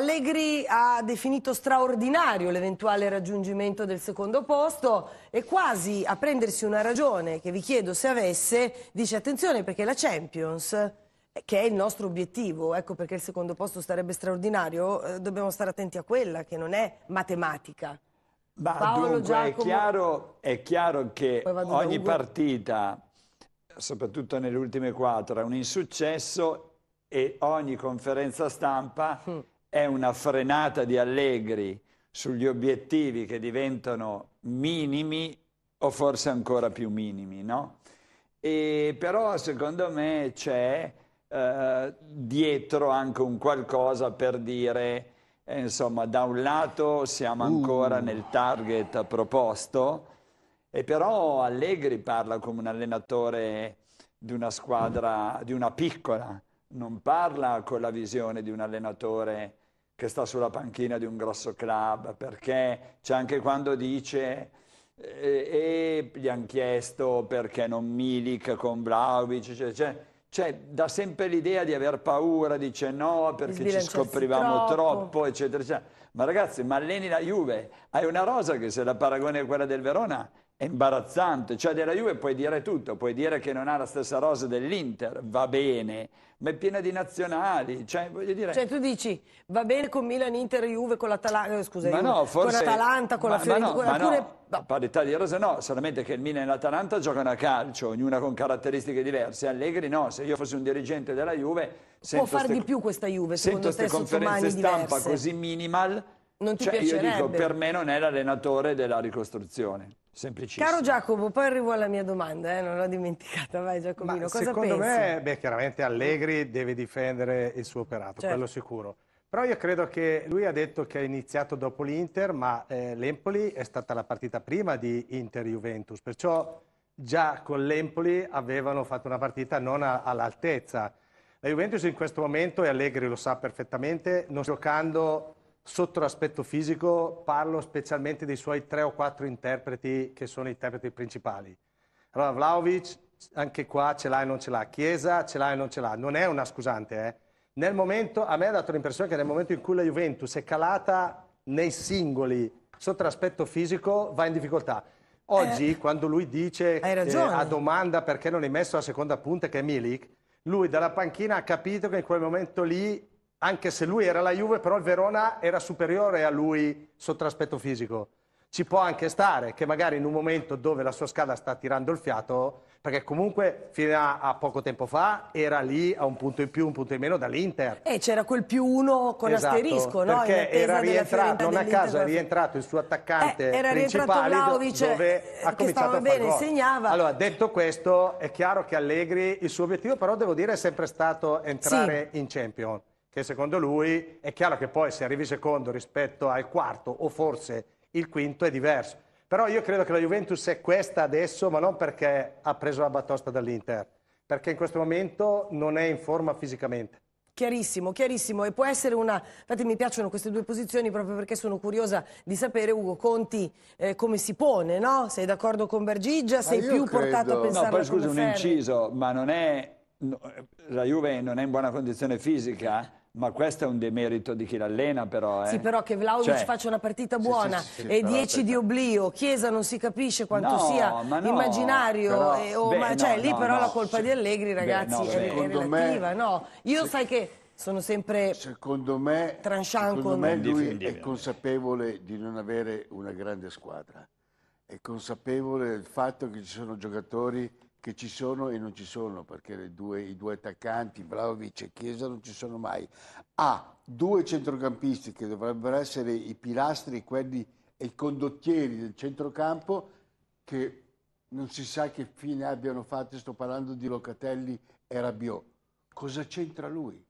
Allegri ha definito straordinario l'eventuale raggiungimento del secondo posto e quasi a prendersi una ragione che vi chiedo se avesse, dice attenzione perché la Champions che è il nostro obiettivo, ecco perché il secondo posto sarebbe straordinario, eh, dobbiamo stare attenti a quella che non è matematica. Ma Paolo, dunque, Giacomo... è, chiaro, è chiaro che ogni partita, soprattutto nelle ultime quattro, è un insuccesso e ogni conferenza stampa mm. È una frenata di Allegri sugli obiettivi che diventano minimi o forse ancora più minimi, no? E però secondo me c'è eh, dietro anche un qualcosa per dire, eh, insomma, da un lato siamo ancora uh. nel target proposto, e però Allegri parla come un allenatore di una squadra, di una piccola, non parla con la visione di un allenatore che sta sulla panchina di un grosso club, perché c'è anche quando dice e, e gli hanno chiesto perché non Milik con Vlaovic, cioè, cioè, cioè, dà sempre l'idea di aver paura, dice no perché ci scoprivamo troppo. troppo, eccetera, eccetera. Ma ragazzi, ma alleni la Juve, hai una rosa che se la paragoni a quella del Verona è imbarazzante. Cioè della Juve puoi dire tutto, puoi dire che non ha la stessa rosa dell'Inter, va bene, ma è piena di nazionali. Cioè, voglio dire... cioè tu dici, va bene con Milan, Inter, Juve, con l'Atalanta, eh, scusa, ma no, forse... con l'Atalanta, con ma, la Fiorentina, ma no, alcune... no, a parità di rosa no, solamente che il Milan e l'Atalanta giocano a calcio, ognuna con caratteristiche diverse. Allegri no, se io fossi un dirigente della Juve... Può fare ste... di più questa Juve, secondo te, queste conferenze stampa diverse. così minimal... Non ti cioè, piacerebbe? Io dico, per me non è l'allenatore della ricostruzione. Semplicissimo. Caro Giacomo, poi arrivo alla mia domanda, eh, non l'ho dimenticata, vai Giacomino, Ma cosa secondo pensi? me, beh, chiaramente Allegri deve difendere il suo operato, certo. quello sicuro. Però io credo che lui ha detto che ha iniziato dopo l'Inter, ma eh, l'Empoli è stata la partita prima di Inter-Juventus, perciò già con l'Empoli avevano fatto una partita non all'altezza. La Juventus in questo momento, e Allegri lo sa perfettamente, non giocando Sotto l'aspetto fisico parlo specialmente dei suoi tre o quattro interpreti che sono interpreti principali. Allora Vlaovic anche qua ce l'ha e non ce l'ha, Chiesa ce l'ha e non ce l'ha, non è una scusante. Eh. Nel momento, a me ha dato l'impressione che nel momento in cui la Juventus è calata nei singoli sotto l'aspetto fisico va in difficoltà. Oggi, eh, quando lui dice eh, a domanda perché non hai messo la seconda punta che è Milik, lui dalla panchina ha capito che in quel momento lì anche se lui era la Juve, però il Verona era superiore a lui sotto l'aspetto fisico. Ci può anche stare che magari in un momento dove la sua scala sta tirando il fiato, perché comunque fino a, a poco tempo fa era lì a un punto in più, un punto in meno dall'Inter. E c'era quel più uno con esatto, asterisco, no? Perché era rientrato, non a caso è rientrato il suo attaccante eh, era principale Vlaovic, dove ha cominciato a bene, segnava. Allora, detto questo, è chiaro che Allegri, il suo obiettivo però devo dire è sempre stato entrare sì. in Champions che secondo lui è chiaro che poi se arrivi secondo rispetto al quarto o forse il quinto è diverso. Però io credo che la Juventus è questa adesso, ma non perché ha preso la batosta dall'Inter, perché in questo momento non è in forma fisicamente. Chiarissimo, chiarissimo. E può essere una... Infatti mi piacciono queste due posizioni proprio perché sono curiosa di sapere, Ugo Conti, eh, come si pone, no? Sei d'accordo con Bergigia? Sei più credo... portato a pensare No, poi scusa, un inciso, ma non è... La Juve non è in buona condizione fisica? Ma questo è un demerito di chi l'allena però. Eh? Sì, però che Vlaovic cioè, faccia una partita buona sì, sì, sì, e 10 di oblio, Chiesa non si capisce quanto no, sia no, immaginario, però, e, oh, beh, ma, cioè, no, lì però la colpa di Allegri ragazzi beh, è, è, relativa. Me, no, io sai che sono sempre secondo me, secondo me lui è consapevole di non avere una grande squadra, è consapevole del fatto che ci sono giocatori che ci sono e non ci sono, perché due, i due attaccanti, Vlaovic e Chiesa, non ci sono mai. Ha due centrocampisti che dovrebbero essere i pilastri, quelli e i condottieri del centrocampo, che non si sa che fine abbiano fatto, sto parlando di Locatelli e Rabiot. Cosa c'entra lui?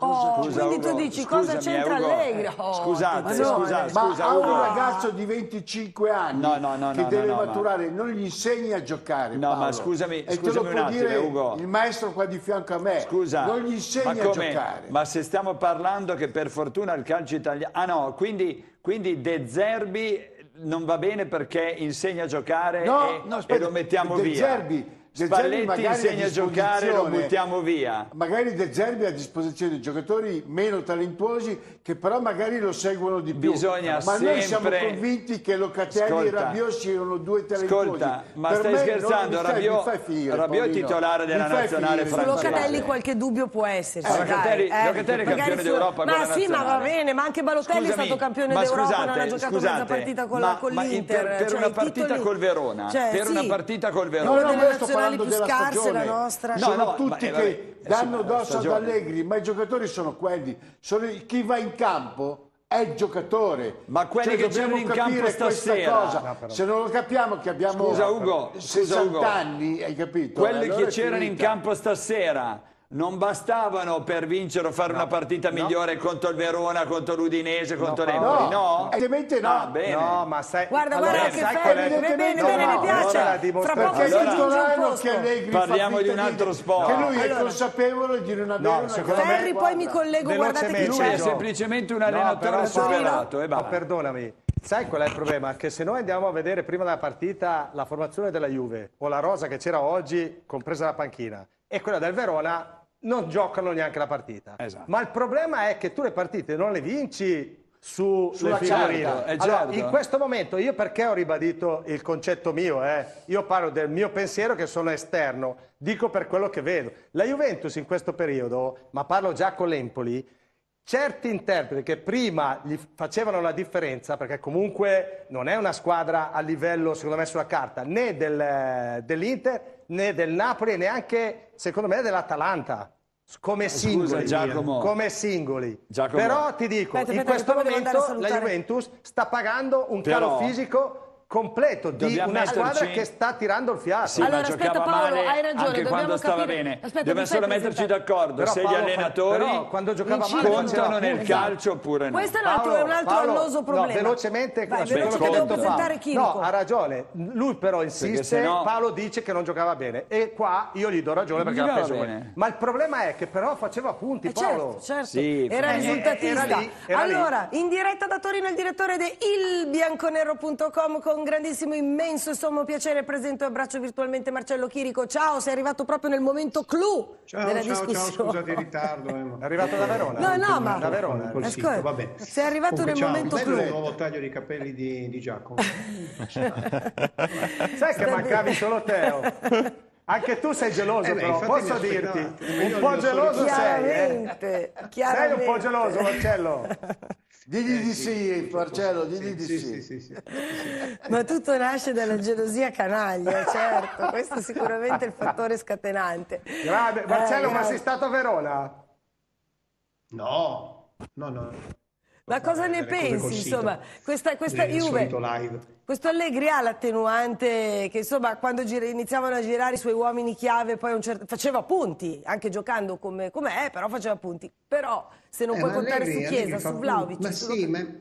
Oh, scusa, quindi Ugo, tu dici cosa c'entra Allegri? Oh, scusate, no, scusa, ma scusa, a un ragazzo di 25 anni no, no, no, che deve maturare, non gli insegni a giocare. No, Paolo. ma scusami, e scusami un attimo, Ugo. Il maestro qua di fianco a me. Scusa, non gli insegni a giocare. Ma se stiamo parlando che per fortuna il calcio italiano. Ah no, quindi, quindi De Zerbi non va bene perché insegna a giocare no, e, no, aspetta, e lo mettiamo De via. Zerbi Spalletti insegna a giocare, lo buttiamo via. Magari De Zerbi ha a disposizione di giocatori meno talentuosi che però magari lo seguono di più. Bisogna ma sempre... noi siamo convinti che Locatelli Ascolta. e Rabiot siano due talentuosi. Ascolta, ma per stai scherzando? Rabiot, finire, Rabiot è titolare della nazionale francese. Su Locatelli qualche dubbio può esserci. Eh, Locatelli, eh, Locatelli è campione d'Europa Ma sì, ma va bene, ma anche Balotelli è stato campione d'Europa, non ha giocato mezza partita con l'Inter. Per una partita col Verona, cioè, per una partita col Verona. Nazionali più scarse la nostra. No, sono tutti che danno addosso ad Allegri, ma i giocatori sono quelli. chi va in campo è il giocatore. Ma quelli cioè, che c'erano in campo stasera. No, Se non lo capiamo che abbiamo scusa, Ugo, 60 Ugo. anni, hai capito? Quelli allora che c'erano in campo stasera non bastavano per vincere o fare no, una partita no. migliore contro il Verona, contro l'Udinese, contro no, l'Empoli, no? Evidentemente no. Ah, bene. No, ma sai... Guarda, allora, guarda che fai, bene, bene, bene, mi piace. Allora, Fra poco allora, che Allegri Parliamo di un altro sport. Che lui allora. è consapevole di non avere no, una secondo Ferri, poi mi collego, guardate che Lui è semplicemente un allenatore superato. Ma perdonami, Sai qual è il problema? Che se noi andiamo a vedere prima della partita la formazione della Juve o la rosa che c'era oggi, compresa la panchina, e quella del Verona, non giocano neanche la partita. Esatto. Ma il problema è che tu le partite non le vinci su sulle figurine. Certo, allora, certo. in questo momento io perché ho ribadito il concetto mio, eh? io parlo del mio pensiero che sono esterno, dico per quello che vedo. La Juventus in questo periodo, ma parlo già con l'Empoli, certi interpreti che prima gli facevano la differenza, perché comunque non è una squadra a livello, secondo me, sulla carta, né del, dell'Inter né del Napoli, neanche, secondo me, dell'Atalanta. Come singoli, Giacomo. come singoli. Giacomo. Però ti dico, aspetta, in questo momento la Juventus sta pagando un Però... calo fisico completo di Dobbiamo una metterci... squadra che sta tirando il fiato. Sì, allora, aspetta Paolo, hai ragione, anche quando stava capire... bene. Aspetta, Dobbiamo solo metterci d'accordo se Paolo, gli allenatori però, quando giocava male contano nel calcio oppure no. Questo è un altro, Paolo, un altro Paolo, annoso problema. No, velocemente, Vai, veloce che devo presentare No, ha ragione. Lui però insiste, no... Paolo dice che non giocava bene e qua io gli do ragione perché l'ha preso bene. Ma il problema è che però faceva punti, eh, Paolo. Certo, certo. Era risultatista. Allora, in diretta da Torino il direttore di ilbianconero.com con grandissimo immenso e sommo piacere presento e abbraccio virtualmente Marcello Chirico. Ciao, sei arrivato proprio nel momento clou ciao, della ciao, discussione. Ciao, scusate il ritardo. Eh. È arrivato da Verona? No, no, ma... Da Verona. Ascolta, vabbè. sei arrivato Comunque, nel ciao, momento clou. il nuovo taglio di capelli di, di Giacomo. Sai che mancavi solo Teo? Anche tu sei geloso, eh beh, però posso dirti, un po' geloso sei. Eh? Sei un po' geloso, Marcello. Digli eh, di sì, sì Marcello, digli di sì. sì. sì, sì Ma tutto nasce dalla gelosia canaglia, certo, questo è sicuramente il fattore scatenante. Grande. Marcello, eh, ma sei stato a Verona? No, no, no. Ma cosa ne pensi, insomma, questa, questa Juve, questo Allegri ha l'attenuante che insomma quando iniziavano a girare i suoi uomini chiave poi certo, faceva punti, anche giocando come, è, però faceva punti, però se non eh, puoi contare Allegri, su Chiesa, su Vlaovic... Ma sì, ma...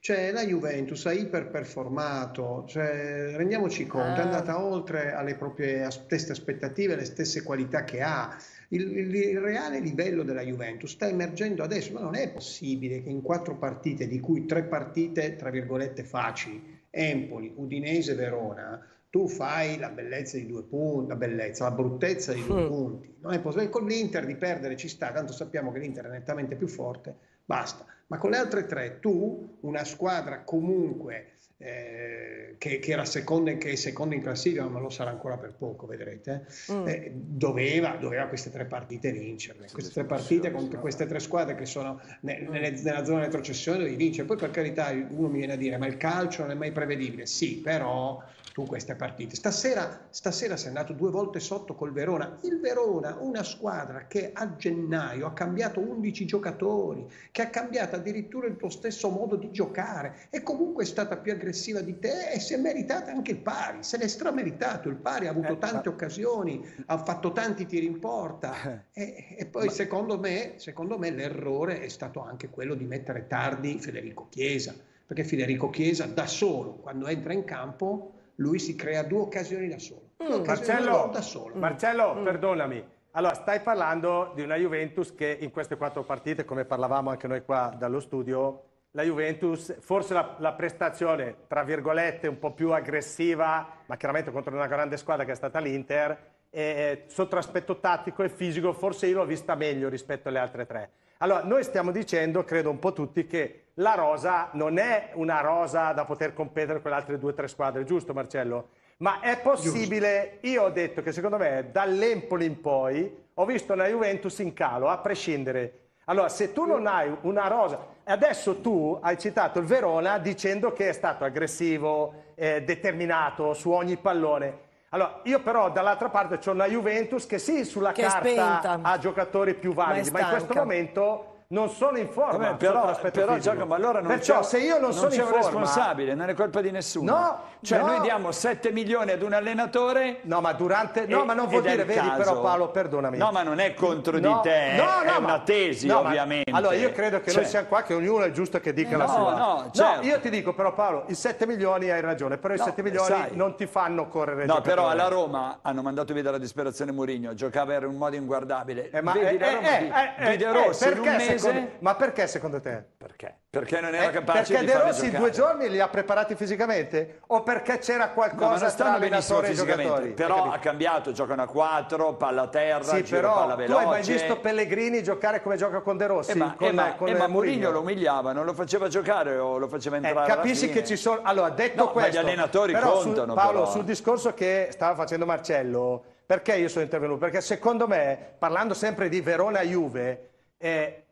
Cioè, la Juventus ha iperperformato, cioè, rendiamoci conto, ah. è andata oltre alle proprie stesse aspettative, le stesse qualità che ha. Il, il, il, reale livello della Juventus sta emergendo adesso, ma non è possibile che in quattro partite, di cui tre partite, tra virgolette, facili, Empoli, Udinese, Verona, tu fai la bellezza di due punti, la bellezza, la bruttezza di due mm. punti. Non è possibile. Con l'Inter di perdere ci sta, tanto sappiamo che l'Inter è nettamente più forte, basta. Ma con le altre tre, tu, una squadra comunque eh, che, che, era seconda, che è seconda in classifica, ma lo sarà ancora per poco, vedrete, mm. eh, doveva, doveva, queste tre partite vincerle. Queste tre partite contro queste tre squadre che sono nelle, nella zona retrocessione devi vincere. Poi per carità uno mi viene a dire, ma il calcio non è mai prevedibile. Sì, però tu queste partite. Stasera, stasera sei andato due volte sotto col Verona. Il Verona, una squadra che a gennaio ha cambiato 11 giocatori, che ha cambiato addirittura il tuo stesso modo di giocare e comunque è stata più aggressiva di te e si è meritata anche il pari, se l'è strameritato. Il pari ha avuto eh, tante occasioni, ha fatto tanti tiri in porta e, e poi ma... secondo, me, secondo me l'errore è stato anche quello di mettere tardi Federico Chiesa, perché Federico Chiesa da solo, quando entra in campo, lui si crea due occasioni da solo. Mm. Marcello, da solo. Marcello mm. perdonami. Allora, stai parlando di una Juventus che in queste quattro partite, come parlavamo anche noi qua dallo studio, la Juventus, forse la, la, prestazione, tra virgolette, un po' più aggressiva, ma chiaramente contro una grande squadra che è stata l'Inter, eh, sotto l'aspetto tattico e fisico, forse io l'ho vista meglio rispetto alle altre tre. Allora, noi stiamo dicendo, credo un po' tutti, che la rosa non è una rosa da poter competere con le altre due o tre squadre, giusto Marcello? Ma è possibile, io ho detto che secondo me dall'Empoli in poi ho visto una Juventus in calo, a prescindere. Allora, se tu non hai una rosa, adesso tu hai citato il Verona dicendo che è stato aggressivo, eh, determinato su ogni pallone. Allora, io però dall'altra parte c'ho una Juventus che sì, sulla che carta ha giocatori più validi, ma, ma in questo momento non sono in forma. Vabbè, però, però Giacomo, allora non Perciò, se io non, non sono c'è un responsabile, non è colpa di nessuno. No, cioè, no. noi diamo 7 milioni ad un allenatore. No, ma durante. No, ma non vuol dire, vedi, caso. però, Paolo, perdonami. No, ma non è contro no, di te, no, no, è una tesi, ovviamente. Ma, allora, io credo che cioè, noi siamo qua, che ognuno è giusto che dica no, la sua. No, certo. io ti dico, però, Paolo, i 7 milioni hai ragione, però i 7 milioni sai. non ti fanno correre. No, però alla Roma hanno mandato via dalla disperazione Mourinho, giocava in un modo inguardabile. Eh, ma vedi la Roma di De Rossi in un mese. Ma perché? Secondo te? Perché? Perché non era eh, capace perché di Perché De Rossi due giorni li ha preparati fisicamente? O perché c'era qualcosa no, tra allenatore e giocatori? Però ha cambiato, giocano a quattro, palla a terra, sì, però palla veloce. tu hai mai visto Pellegrini giocare come gioca con De Rossi? Eh, ma, con, eh, ma, con eh, ma Mourinho lo umiliava, non lo faceva giocare o lo faceva eh, entrare eh, Capisci che ci sono... Allora, detto no, questo... Ma gli allenatori contano su, Paolo, però. sul discorso che stava facendo Marcello, perché io sono intervenuto? Perché secondo me, parlando sempre di Verona-Juve... Eh,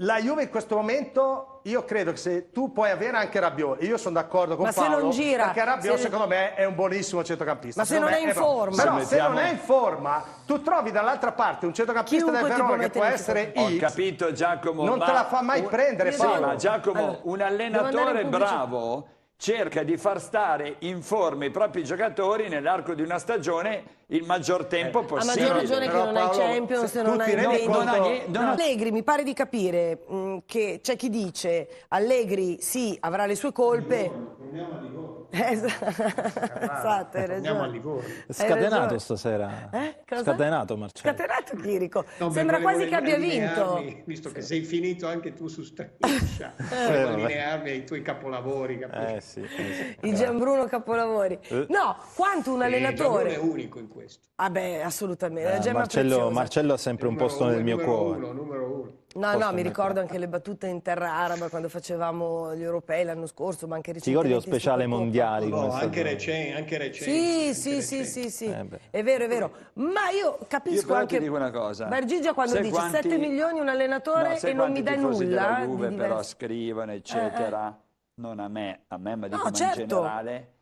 la Juve in questo momento, io credo che se tu puoi avere anche Rabiot, io sono d'accordo con ma Paolo, se non gira, perché Rabiot se... secondo me è un buonissimo centrocampista. Ma se non è in forma. Però se, mettiamo... non è in forma, tu trovi dall'altra parte un centrocampista del Verona che può essere X. Ho capito Giacomo. Non te la fa mai prendere, Paolo. Sì, ma Giacomo, allora, un allenatore bravo cerca di far stare in forma i propri giocatori nell'arco di una stagione il maggior tempo eh, possibile. A maggior ragione che non hai Champions, se non hai Juventus. Allegri, mi pare di capire mh, mm, che c'è chi dice Allegri sì, avrà le sue colpe. A Livorno. Esatto, hai Torniamo a Livorno. Scatenato stasera. Eh? Scatenato Marcello. Scatenato Chirico. No, Sembra quasi che abbia vinto. Visto che sei finito anche tu su striscia, eh, allinearmi ai tuoi capolavori, capisci? Eh, sì, eh, sì. Il Gianbruno capolavori. Eh. No, quanto un allenatore... è unico in questo. Ah beh, assolutamente. Eh, Marcello, Marcello, ha sempre un posto uno, nel mio cuore. Uno, numero uno. No, no, mi ricordo anche le battute in terra araba quando facevamo gli europei l'anno scorso, ma anche recentemente. Ti ricordi lo speciale mondiali? No, anche, recen anche recenti. Sì, anche sì, sì, sì, sì. Eh è vero, è vero. Ma io capisco io anche... ti dico una cosa. Bergigia quando se dice quanti... 7 milioni un allenatore no, e non mi dai nulla. Della Juve però scrivono, eccetera, eh, eh. non a me, a me, ma dico no, certo. in generale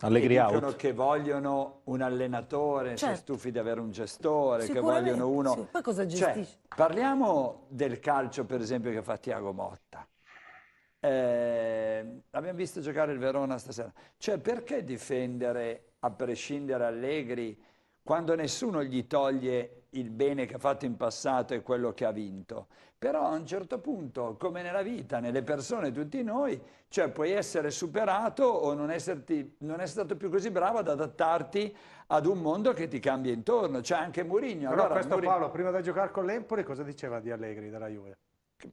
Allegri che dicono out. che vogliono un allenatore, certo. si stufi di avere un gestore, che vogliono uno... Sì. Poi cosa cioè, parliamo del calcio, per esempio, che fa Tiago Motta. Eh, abbiamo visto giocare il Verona stasera. Cioè, perché difendere, a prescindere, Allegri quando nessuno gli toglie il bene che ha fatto in passato e quello che ha vinto. Però a un certo punto, come nella vita, nelle persone, tutti noi, cioè puoi essere superato o non, esserti, non essere stato più così bravo ad adattarti ad un mondo che ti cambia intorno. C'è anche Mourinho. Però allora, questo Mourinho... Paolo, prima di giocare con l'Empoli, cosa diceva di Allegri della Juve?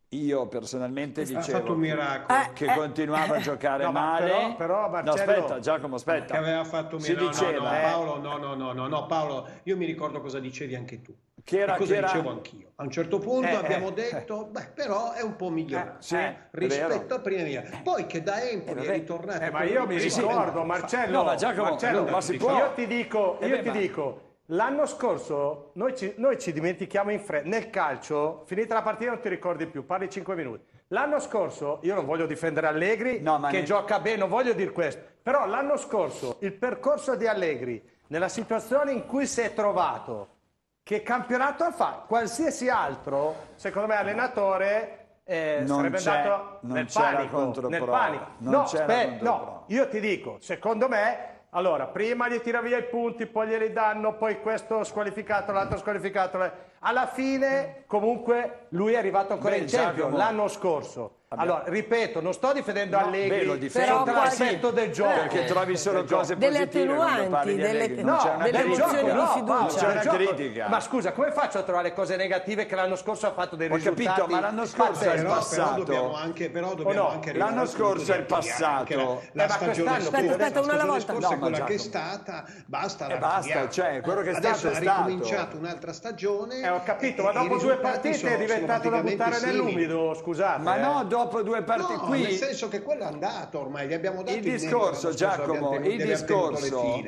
Io personalmente dicevo fatto un miracolo. che eh, continuava a giocare no, male. Però, però Marcello... No, aspetta, Giacomo, aspetta. Che aveva fatto un miracolo. Si diceva, no, no, Paolo, no, no, no, no, no, Paolo, io mi ricordo cosa dicevi anche tu. Che era, cosa che era... dicevo anch'io. A un certo punto eh, abbiamo eh, detto, beh, però è un po' migliorato sì, rispetto a prima mia. Poi che da Empoli è ritornato. Eh, ma io mi ricordo, Marcello, no, ma Giacomo, Marcello, ma si può. Io ti dico, io ti dico L'anno scorso noi ci, noi ci, dimentichiamo in fretta. Nel calcio, finita la partita non ti ricordi più, parli 5 minuti. L'anno scorso, io non voglio difendere Allegri, no, che ne... gioca bene, non voglio dire questo. Però l'anno scorso, il percorso di Allegri, nella situazione in cui si è trovato, che campionato ha fatto? Qualsiasi altro, secondo me allenatore... Eh, sarebbe andato nel panico, nel panico. No, aspetta, no, io ti dico, secondo me allora, prima gli tira via i punti, poi glieli danno, poi questo squalificato, l'altro squalificato. Alla fine, comunque, lui è arrivato ancora Beh, in Champions l'anno scorso. Allora, ripeto, non sto difendendo no, Allegri, lo difendo sotto l'aspetto del gioco. Perché trovi solo cose delle positive attenuanti, delle, no, non c'è una delle emozioni di fiducia. Non c'è una critica. Ma scusa, come faccio a trovare cose negative che l'anno scorso ha fatto dei Ho risultati? Ho capito, ma l'anno scorso è il passato. Però dobbiamo anche, però dobbiamo no, anche L'anno scorso è il passato. La, la eh, stagione aspetta, aspetta, una alla volta. No, è quella che è stata, basta. E basta, cioè, quello che è stato è stato. Adesso ha ricominciato un'altra stagione. Eh, ho capito, ma dopo due partite è diventato da buttare nell'umido, scusate. Ma no, dopo due partite qui... nel senso che quello è andato ormai, gli abbiamo dato il discorso, Giacomo, il discorso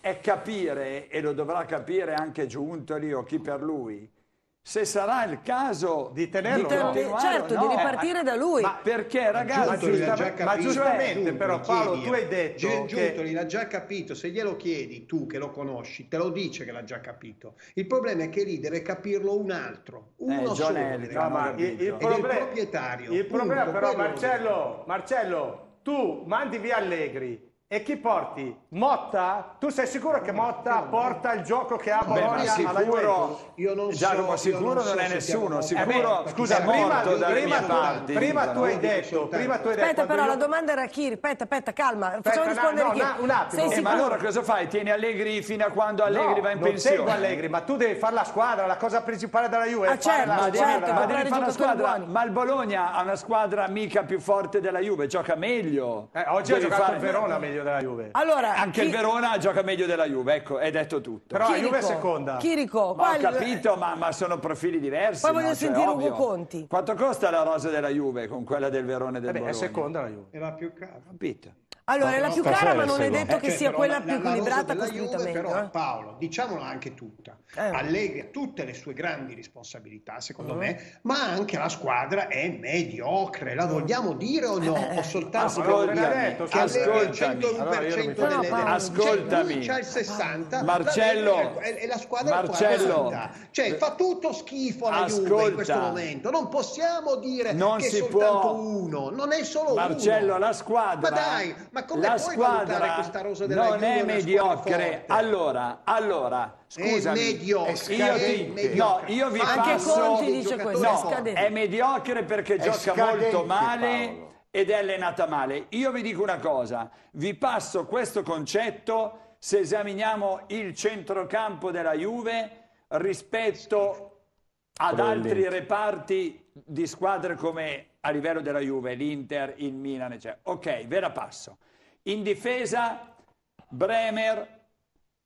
è capire, e lo dovrà capire anche Giuntoli o chi per lui, se sarà il caso di tenerlo, di ten- certo, no. di ripartire da lui. Ma perché ragazzi, Giuntoli già capito, ma giustamente però Paolo tu hai detto G- Giuntoli che... l'ha già capito, se glielo chiedi tu che lo conosci, te lo dice che l'ha già capito. Il problema è che lì deve capirlo un altro, uno eh, solo. No, ma il, il, problem- il proprietario. Il problema però Marcello, Marcello, tu mandi via Allegri e chi porti? Motta? Tu sei sicuro che Motta porta il gioco che ha Bologna Beh, alla Juventus? Io non so, Giacomo, sicuro non, so è nessuno, sicuro eh scusa, prima, prima, tu, prima tu hai detto, prima tu hai detto Aspetta però, io... la domanda era chi? Aspetta, aspetta, calma, aspetta, facciamo rispondere no, chi. No, un attimo. Eh, ma allora cosa fai? Tieni Allegri fino a quando Allegri no, va in non pensione? Non Allegri, ma tu devi fare la squadra, la cosa principale della Juve ah, certo, la certo, ma devi fare la squadra. Ma il Bologna ha una squadra mica più forte della Juve, gioca meglio. Eh, oggi ha giocato il Verona meglio meglio della Juve. Allora, Anche chi... il Verona gioca meglio della Juve, ecco, è detto tutto. Però Chirico, la Juve è seconda. Chirico, ma ho capito, ma, ma, sono profili diversi. Poi voglio no? Cioè, sentire cioè, Ugo Conti. Quanto costa la rosa della Juve con quella del Verona e del Vabbè, È seconda la Juve. È la più cara. Capito. Allora, è la più cara, ma non è detto eh, che cioè, sia quella la, più equilibrata costruita Juve, meglio. Però, eh? Paolo, diciamola anche tutta. Eh. Allegri ha tutte le sue grandi responsabilità, secondo uh-huh. me, ma anche la squadra è mediocre. La vogliamo dire o no? Eh. Ho soltanto ah, che, detto, Allegri ha 100 l'81% allora delle, delle ascoltami. cioè, c'ha il 60 Marcello. E la squadra Marcello. cioè fa tutto schifo la ascolta, Juve in questo momento. Non possiamo dire non che è soltanto può, uno non è solo Marcello, uno. la squadra. Ma dai ma come la puoi valutare questa rosa della non Juve non è mediocre? allora allora scusami, è mediocre. Io. No, io vi Anche passo... Conti dice questo, no, è, è mediocre perché è gioca molto male. Paolo. Ed è allenata male. Io vi dico una cosa, vi passo questo concetto se esaminiamo il centrocampo della Juve rispetto ad altri reparti di squadre come a livello della Juve, l'Inter, il Milan, eccetera. Ok, ve la passo. In difesa Bremer,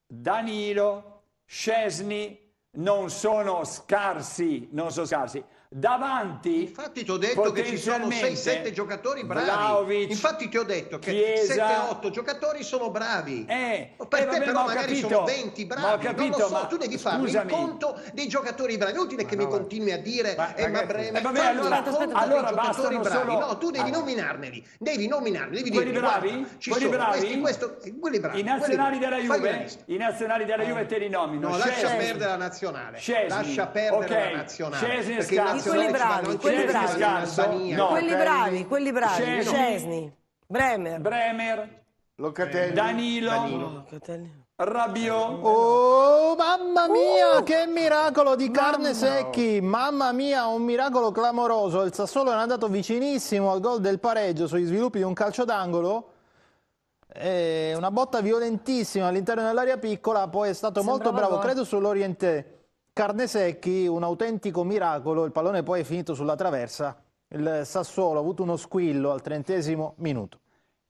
Danilo, Scesni non sono scarsi, non sono scarsi. Davanti, infatti ti ho detto che ci sono 6-7 giocatori bravi. Vlaovic, infatti ti ho detto che Chiesa, 7-8 giocatori sono bravi. Eh, per eh, te vabbè, però magari capito, sono 20 bravi. capito, non lo so, ma, tu devi fare il conto dei giocatori bravi. È inutile che no, mi continui a dire ma, eh, ma Bremer, eh, vabbè, allora, aspetta, allora giocatori bravi. solo... No, tu devi allora. nominarneli. Devi nominarli, devi quelli dire bravi? guarda, ci quelli sono bravi? questi, questo, quelli bravi. I nazionali della Juve, i nazionali della Juve te li nomino. No, lascia perdere la nazionale. Lascia perdere la nazionale. Perché quelli bravi, quelli bravi. No, quelli bravi, quelli bravi. Scesni, Bremer, Bremer, Locatelli. Danilo, Danilo. Rabiot. Oh, mamma mia, che miracolo di carne secchi! Mamma mia, un miracolo clamoroso. Il Sassuolo è andato vicinissimo al gol del pareggio sugli sviluppi di un calcio d'angolo. E una botta violentissima all'interno dell'area piccola, poi è stato Sembrava molto bravo, gol. credo sull'Oriente. Carnesecchi, un autentico miracolo, il pallone poi è finito sulla traversa. Il Sassuolo ha avuto uno squillo al trentesimo minuto.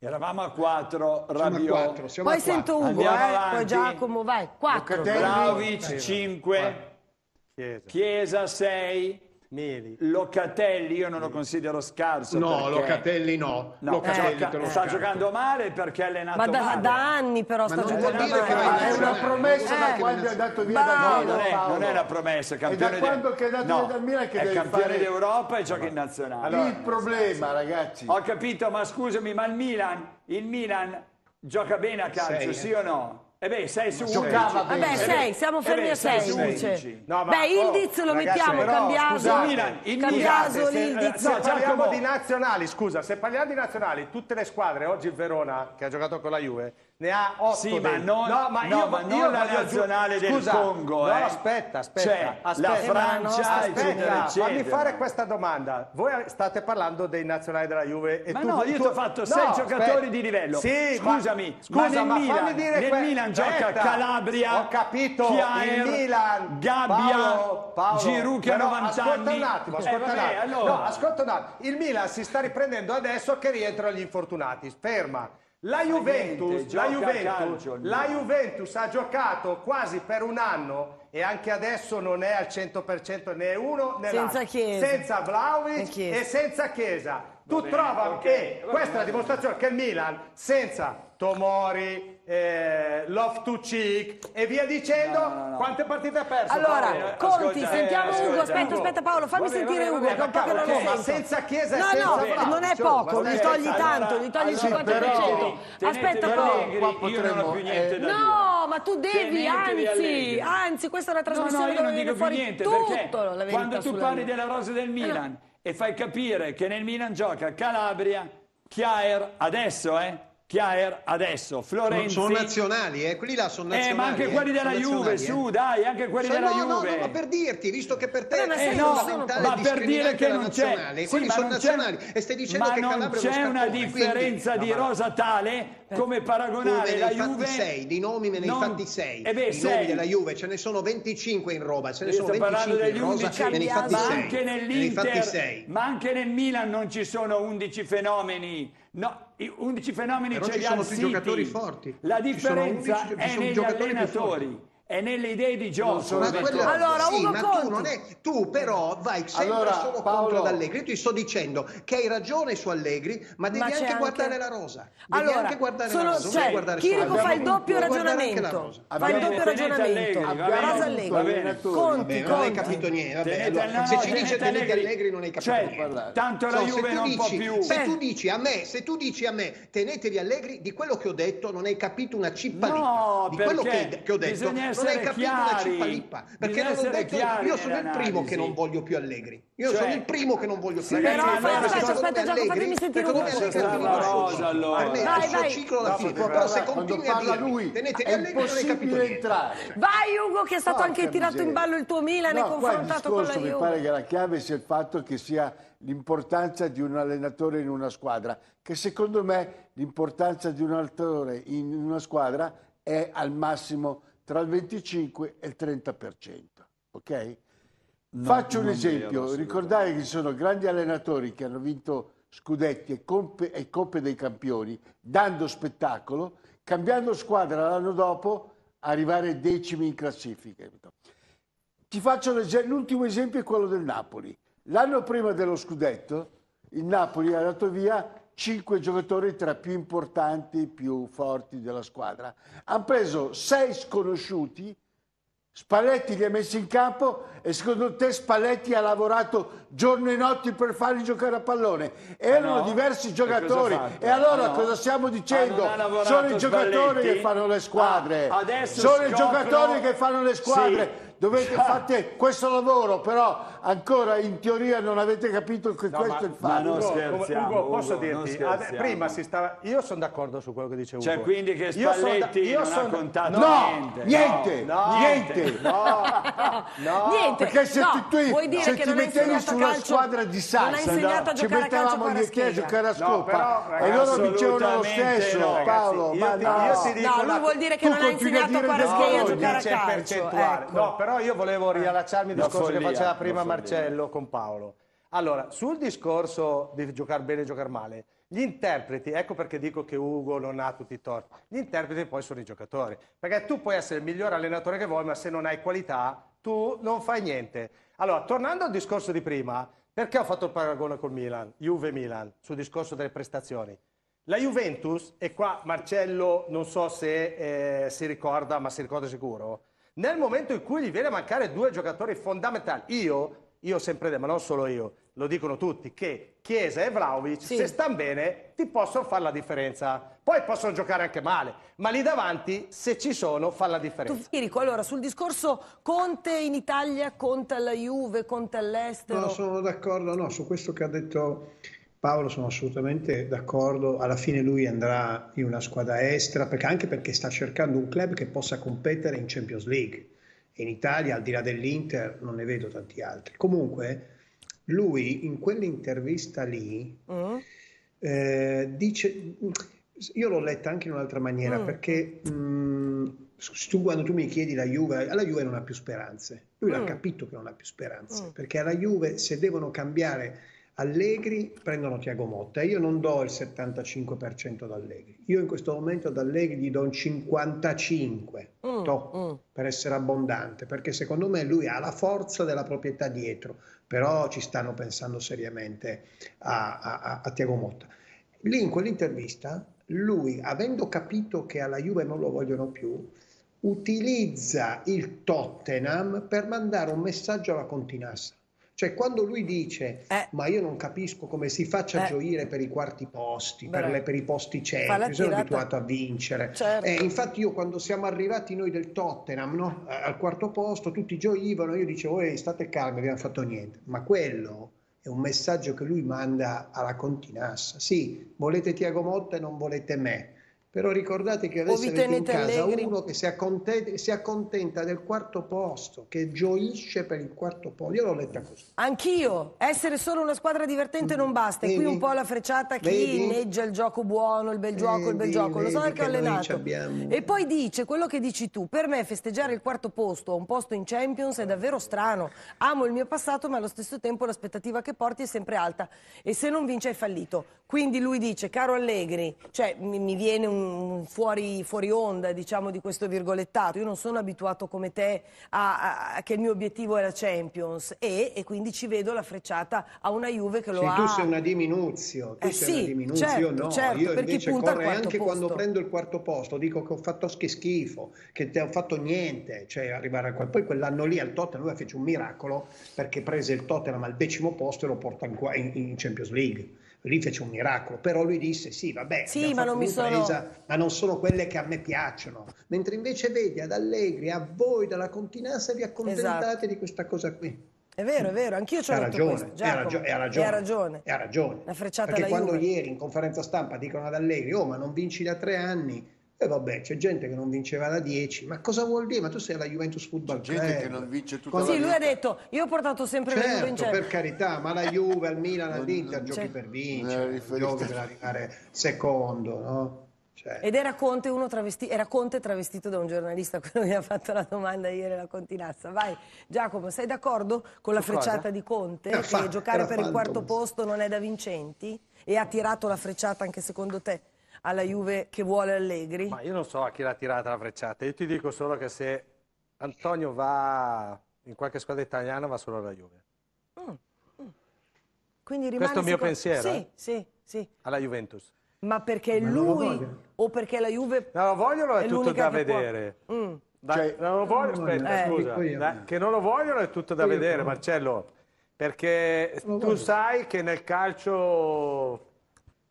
Eravamo a 4, Siamo a Rabiot. quattro, siamo Poi a quattro. sento Ugo, Andiamo eh, avanti. poi Giacomo, vai, 4. Locatelli. Vlaovic 5, Chiesa, Chiesa 6, Mieli. Locatelli io non lo considero scarso. No, perché- Locatelli no. No, Locatelli lo sta giocando male perché è allenato Ma da, male. da anni però sta giocando male. va in È una promessa da Eh. quando è andato via dal No, Milan, non è, Paolo. non è una promessa, è campione, da quando che è andato no, via dal Milan che è campione fare- d'Europa e gioca in nazionale. il problema, ragazzi, Ho capito, ma scusami, ma il Milan, il Milan gioca bene a calcio, Sei, eh. sì o no? Eh beh, 6 su 11. Giocava bene. Vabbè, 6, siamo eh fermi a 6, dice. No, Beh, Ildiz oh, lo mettiamo, però, Cambiaso. Scusate, Milan, il no, parliamo di nazionali, scusa, se parliamo di nazionali, tutte le squadre, oggi il Verona, che ha giocato con la Juve, ne ha 8 sì, ma non, no, ma no, io, ma io la nazionale del Scusa, Congo. No, eh. aspetta, aspetta. Cioè, aspetta la Francia, aspetta, eccetera, eccetera. Fammi fare questa domanda. Voi state parlando dei nazionali della Juve e ma tu, no, io ti ho fatto 6 no, giocatori aspetta. di livello. Sì, Scusami, ma, scusa, ma, nel ma Milan, nel que... Milan gioca Calabria, ho capito, Chiaer, il Milan, Gabbia, Paolo, Paolo, Giroud che ha 90 ascolta anni. un attimo, ascolta eh, vabbè, un attimo. Allora. No, ascolta un attimo. Il Milan si sta riprendendo adesso che rientrano gli infortunati. Ferma. La Juventus, la, Juventus, la Juventus, ha giocato quasi per un anno e anche adesso non è al 100% né uno né senza Chiesa. senza Vlaovic e senza Chiesa. Tu trovi okay. che questa è la dimostrazione che il Milan senza Tomori, eh, Love to Cheek e via dicendo. No, no, no. Quante partite ha perso? Allora, Paolo? Conti, ascolta, sentiamo eh, Ugo. Aspetta, aspetta Paolo, fammi vabbè, sentire vabbè, Ugo, vabbè, po' che non sento. Senza Chiesa no, senza no, Bravo. non è poco, gli togli tanto, gli togli il 50%. Aspetta Paolo. Io non ho più niente da dire. No, ma tu devi, anzi, anzi, questa è una trasmissione dove viene fuori niente, tutto. Quando tu parli della rosa del Milan e fai capire che nel Milan gioca Calabria, Chiaer, adesso, eh? Chiaer adesso, Florenzi... Sono nazionali, eh? quelli là sono nazionali. Eh, ma anche quelli eh? della Juve, su, dai, anche quelli so, della no, Juve. No, no, ma per dirti, visto che per te eh, è no, fondamentale ma per dire che non c'è... Sì, quelli sono nazionali e stai dicendo ma che non c'è una differenza quindi, di rosa tale come paragonare la Juve... Sei, di nomi me ne hai fatti 6. Eh I nomi della Juve, ce ne sono 25 in roba, ce ne sono 25 in rosa, me ne fatti 6. Ma anche nell'Inter, ma anche nel Milan non ci sono 11 fenomeni. No, 11 fenomeni Però ce li sono più giocatori forti. La differenza 11, è negli allenatori è nelle idee di gioco. allora, sì, ma tu, non è, tu però vai sempre allora, solo Paolo... contro Allegri. Io ti sto dicendo che hai ragione su Allegri, ma devi ma anche guardare la rosa. Devi allora, anche guardare sono, la rosa. Cioè, guardare Chirico fa il doppio ragionamento. Fa il doppio ragionamento. Rosa Allegri. Conti, Non hai capito niente. Se ci dice tenete Allegri non hai capito cioè, niente. Tanto la Juve non può più. Se tu dici a me, se tu dici a me, tenetevi Allegri, di quello che ho detto non hai capito una cippa. Di quello che ho detto non hai capito una cippa lippa. Perché non ho detto, io sono il primo che non voglio più Allegri. Io cioè, sono il primo che non voglio più Allegri. Però aspetta, aspetta, Giacomo, fatemi sentire un po'. Allora. Vai, vai. ciclo alla fine. Però se continui a dirmi, tenete Allegri non hai capito niente. Vai Ugo che è stato anche tirato in ballo il tuo Milan e confrontato con la Juve. Mi pare che la chiave sia il fatto che sia l'importanza di un allenatore in una squadra, che secondo me l'importanza di un allenatore in una squadra è al massimo tra il 25 e il 30%. Ok? No, Faccio un esempio, ricordate che ci sono grandi allenatori che hanno vinto scudetti e coppe, e coppe dei campioni, dando spettacolo, cambiando squadra l'anno dopo, arrivare decimi in classifica. Ti faccio l'ultimo esempio è quello del Napoli. L'anno prima dello scudetto, il Napoli ha dato via cinque giocatori tra i più importanti, più forti della squadra. Hanno preso sei sconosciuti, Spalletti li ha messi in campo e secondo te Spalletti ha lavorato giorno e notte per farli giocare a pallone? Erano no. diversi giocatori e, e allora no. cosa stiamo dicendo? Sono i giocatori Spalletti. che fanno le squadre, ah, sono scopro... i giocatori che fanno le squadre. Sì dovete fare questo lavoro, però ancora in teoria non avete capito che no, questo ma, è il fatto. Ma non Ugo, scherziamo, Ugo, posso Ugo, dirti, ad, prima si stava, io sono d'accordo su quello che dice Ugo. Cioè quindi che Spalletti io non ha contato no, niente. Niente, no, niente. No, no, niente. Perché se no, tu, se ti mettevi sulla calcio, squadra di Salsa, no, ci mettevamo gli occhi a giocare a scopa e loro dicevano lo stesso, Paolo. Ma no, lui vuol dire che non ha insegnato a Paraschei a giocare a calcio. No, però io volevo riallacciarmi al discorso follia, che faceva prima Marcello con Paolo. Allora, sul discorso di giocare bene e giocare male, gli interpreti, ecco perché dico che Ugo non ha tutti i torti, gli interpreti poi sono i giocatori, perché tu puoi essere il miglior allenatore che vuoi, ma se non hai qualità, tu non fai niente. Allora, tornando al discorso di prima, perché ho fatto il paragone col Milan, Juve-Milan, sul discorso delle prestazioni? La Juventus, e qua Marcello non so se eh, si ricorda, ma si ricorda sicuro, nel momento in cui gli viene a mancare due giocatori fondamentali, io io ho sempre detto, ma non solo io, lo dicono tutti, che Chiesa e Vlaovic, sì. se stanno bene, ti possono fare la differenza. Poi possono giocare anche male, ma lì davanti, se ci sono, fa la differenza. Tu, Firico, allora, sul discorso Conte in Italia, Conte alla Juve, Conte all'estero... No, sono d'accordo, no, su questo che ha detto Paolo sono assolutamente d'accordo, alla fine lui andrà in una squadra estera, perché anche perché sta cercando un club che possa competere in Champions League. in Italia, al di là dell'Inter, non ne vedo tanti altri. Comunque, lui in quell'intervista lì mm. eh, dice, io l'ho letta anche in un'altra maniera, mm. perché mh, mm, tu, quando tu mi chiedi la Juve, alla Juve non ha più speranze. Lui mm. l'ha capito che non ha più speranze, mm. perché alla Juve se devono cambiare Allegri prendono Tiago Motta. Io non do il 75% ad Allegri. Io in questo momento ad Allegri gli do un 55% mm, to, mm. per essere abbondante, perché secondo me lui ha la forza della proprietà dietro, però ci stanno pensando seriamente a, a, a Tiago Motta. Lì in quell'intervista, lui, avendo capito che alla Juve non lo vogliono più, utilizza il Tottenham per mandare un messaggio alla Continassa cioè quando lui dice eh. ma io non capisco come si faccia eh. gioire per i quarti posti, per, le, per, i posti centri, sono abituato a vincere. Certo. Eh, infatti io quando siamo arrivati noi del Tottenham no? al quarto posto tutti gioivano, io dicevo ehi state calmi, abbiamo fatto niente, ma quello è un messaggio che lui manda alla Continassa. Sì, volete Tiago Motta e non volete me però ricordate che adesso avete in casa Allegri. uno che si accontenta, si accontenta, del quarto posto, che gioisce per il quarto posto. Io l'ho letta così. Anch'io. Essere solo una squadra divertente non basta. E qui un po' la frecciata chi Vedi? inneggia il gioco buono, il bel gioco, Vedi? il bel gioco. Lo so che ho allenato. E poi dice quello che dici tu. Per me festeggiare il quarto posto o un posto in Champions è davvero strano. Amo il mio passato, ma allo stesso tempo l'aspettativa che porti è sempre alta. E se non vince hai fallito. Quindi lui dice, caro Allegri, cioè mi, mi viene un fuori, fuori, onda diciamo, di questo virgolettato. Io non sono abituato come te a, a, a che il mio obiettivo è la Champions e, e, quindi ci vedo la frecciata a una Juve che lo sì, ha... tu sei una diminuzio, tu eh, sei sì, una diminuzio, certo, no. Certo, io invece corre anche posto. quando prendo il quarto posto, dico che ho fatto schifo, che ti ho fatto niente, cioè arrivare a quel... Poi quell'anno lì al Tottenham lui fece un miracolo perché prese il Tottenham al decimo posto e lo porta in, in Champions League lì fece un miracolo, però lui disse sì, vabbè, sì, ma non, mi sono... ma non sono quelle che a me piacciono, mentre invece vedi ad Allegri, a voi dalla continenza vi accontentate esatto. di questa cosa qui. È vero, è vero, anch'io ci ho ragione, questo, Giacomo, ha ragione, ha ragione, ha ragione. La frecciata Perché quando Juve. ieri in conferenza stampa dicono ad Allegri, oh ma non vinci da tre anni, e vabbè, c'è gente che non vinceva da 10, ma cosa vuol dire? Ma tu sei alla Juventus Football Club. C'è gente che non vince tutta Così, la vita. lui ha detto, io ho portato sempre certo, la Juve in certo, per carità, ma la Juve, al Milan, all'Inter giochi per vincere, giochi per arrivare secondo, no? Cioè. Ed era Conte, uno travesti- era Conte travestito da un giornalista, quello che ha fatto la domanda ieri alla Continazza. Vai, Giacomo, sei d'accordo con la frecciata cosa? di Conte? Era che fa- giocare per il quarto posto non è da vincenti? E ha tirato la frecciata anche secondo te? Alla Juve che vuole Allegri? Ma io non so a chi l'ha tirata la frecciata, io ti dico solo che se Antonio va in qualche squadra italiana va solo alla Juve. Mm, mm. Quindi rimane Questo è il mio pensiero? Sì, eh? sì, sì. Alla Juventus. Ma perché Ma lui o perché la Juve... No, lo vogliono è, è tutto da vedere. Mm. Cioè, non lo voglio, aspetta, eh, scusa, che non lo vogliono è tutto da vedere, Marcello, perché tu sai che nel calcio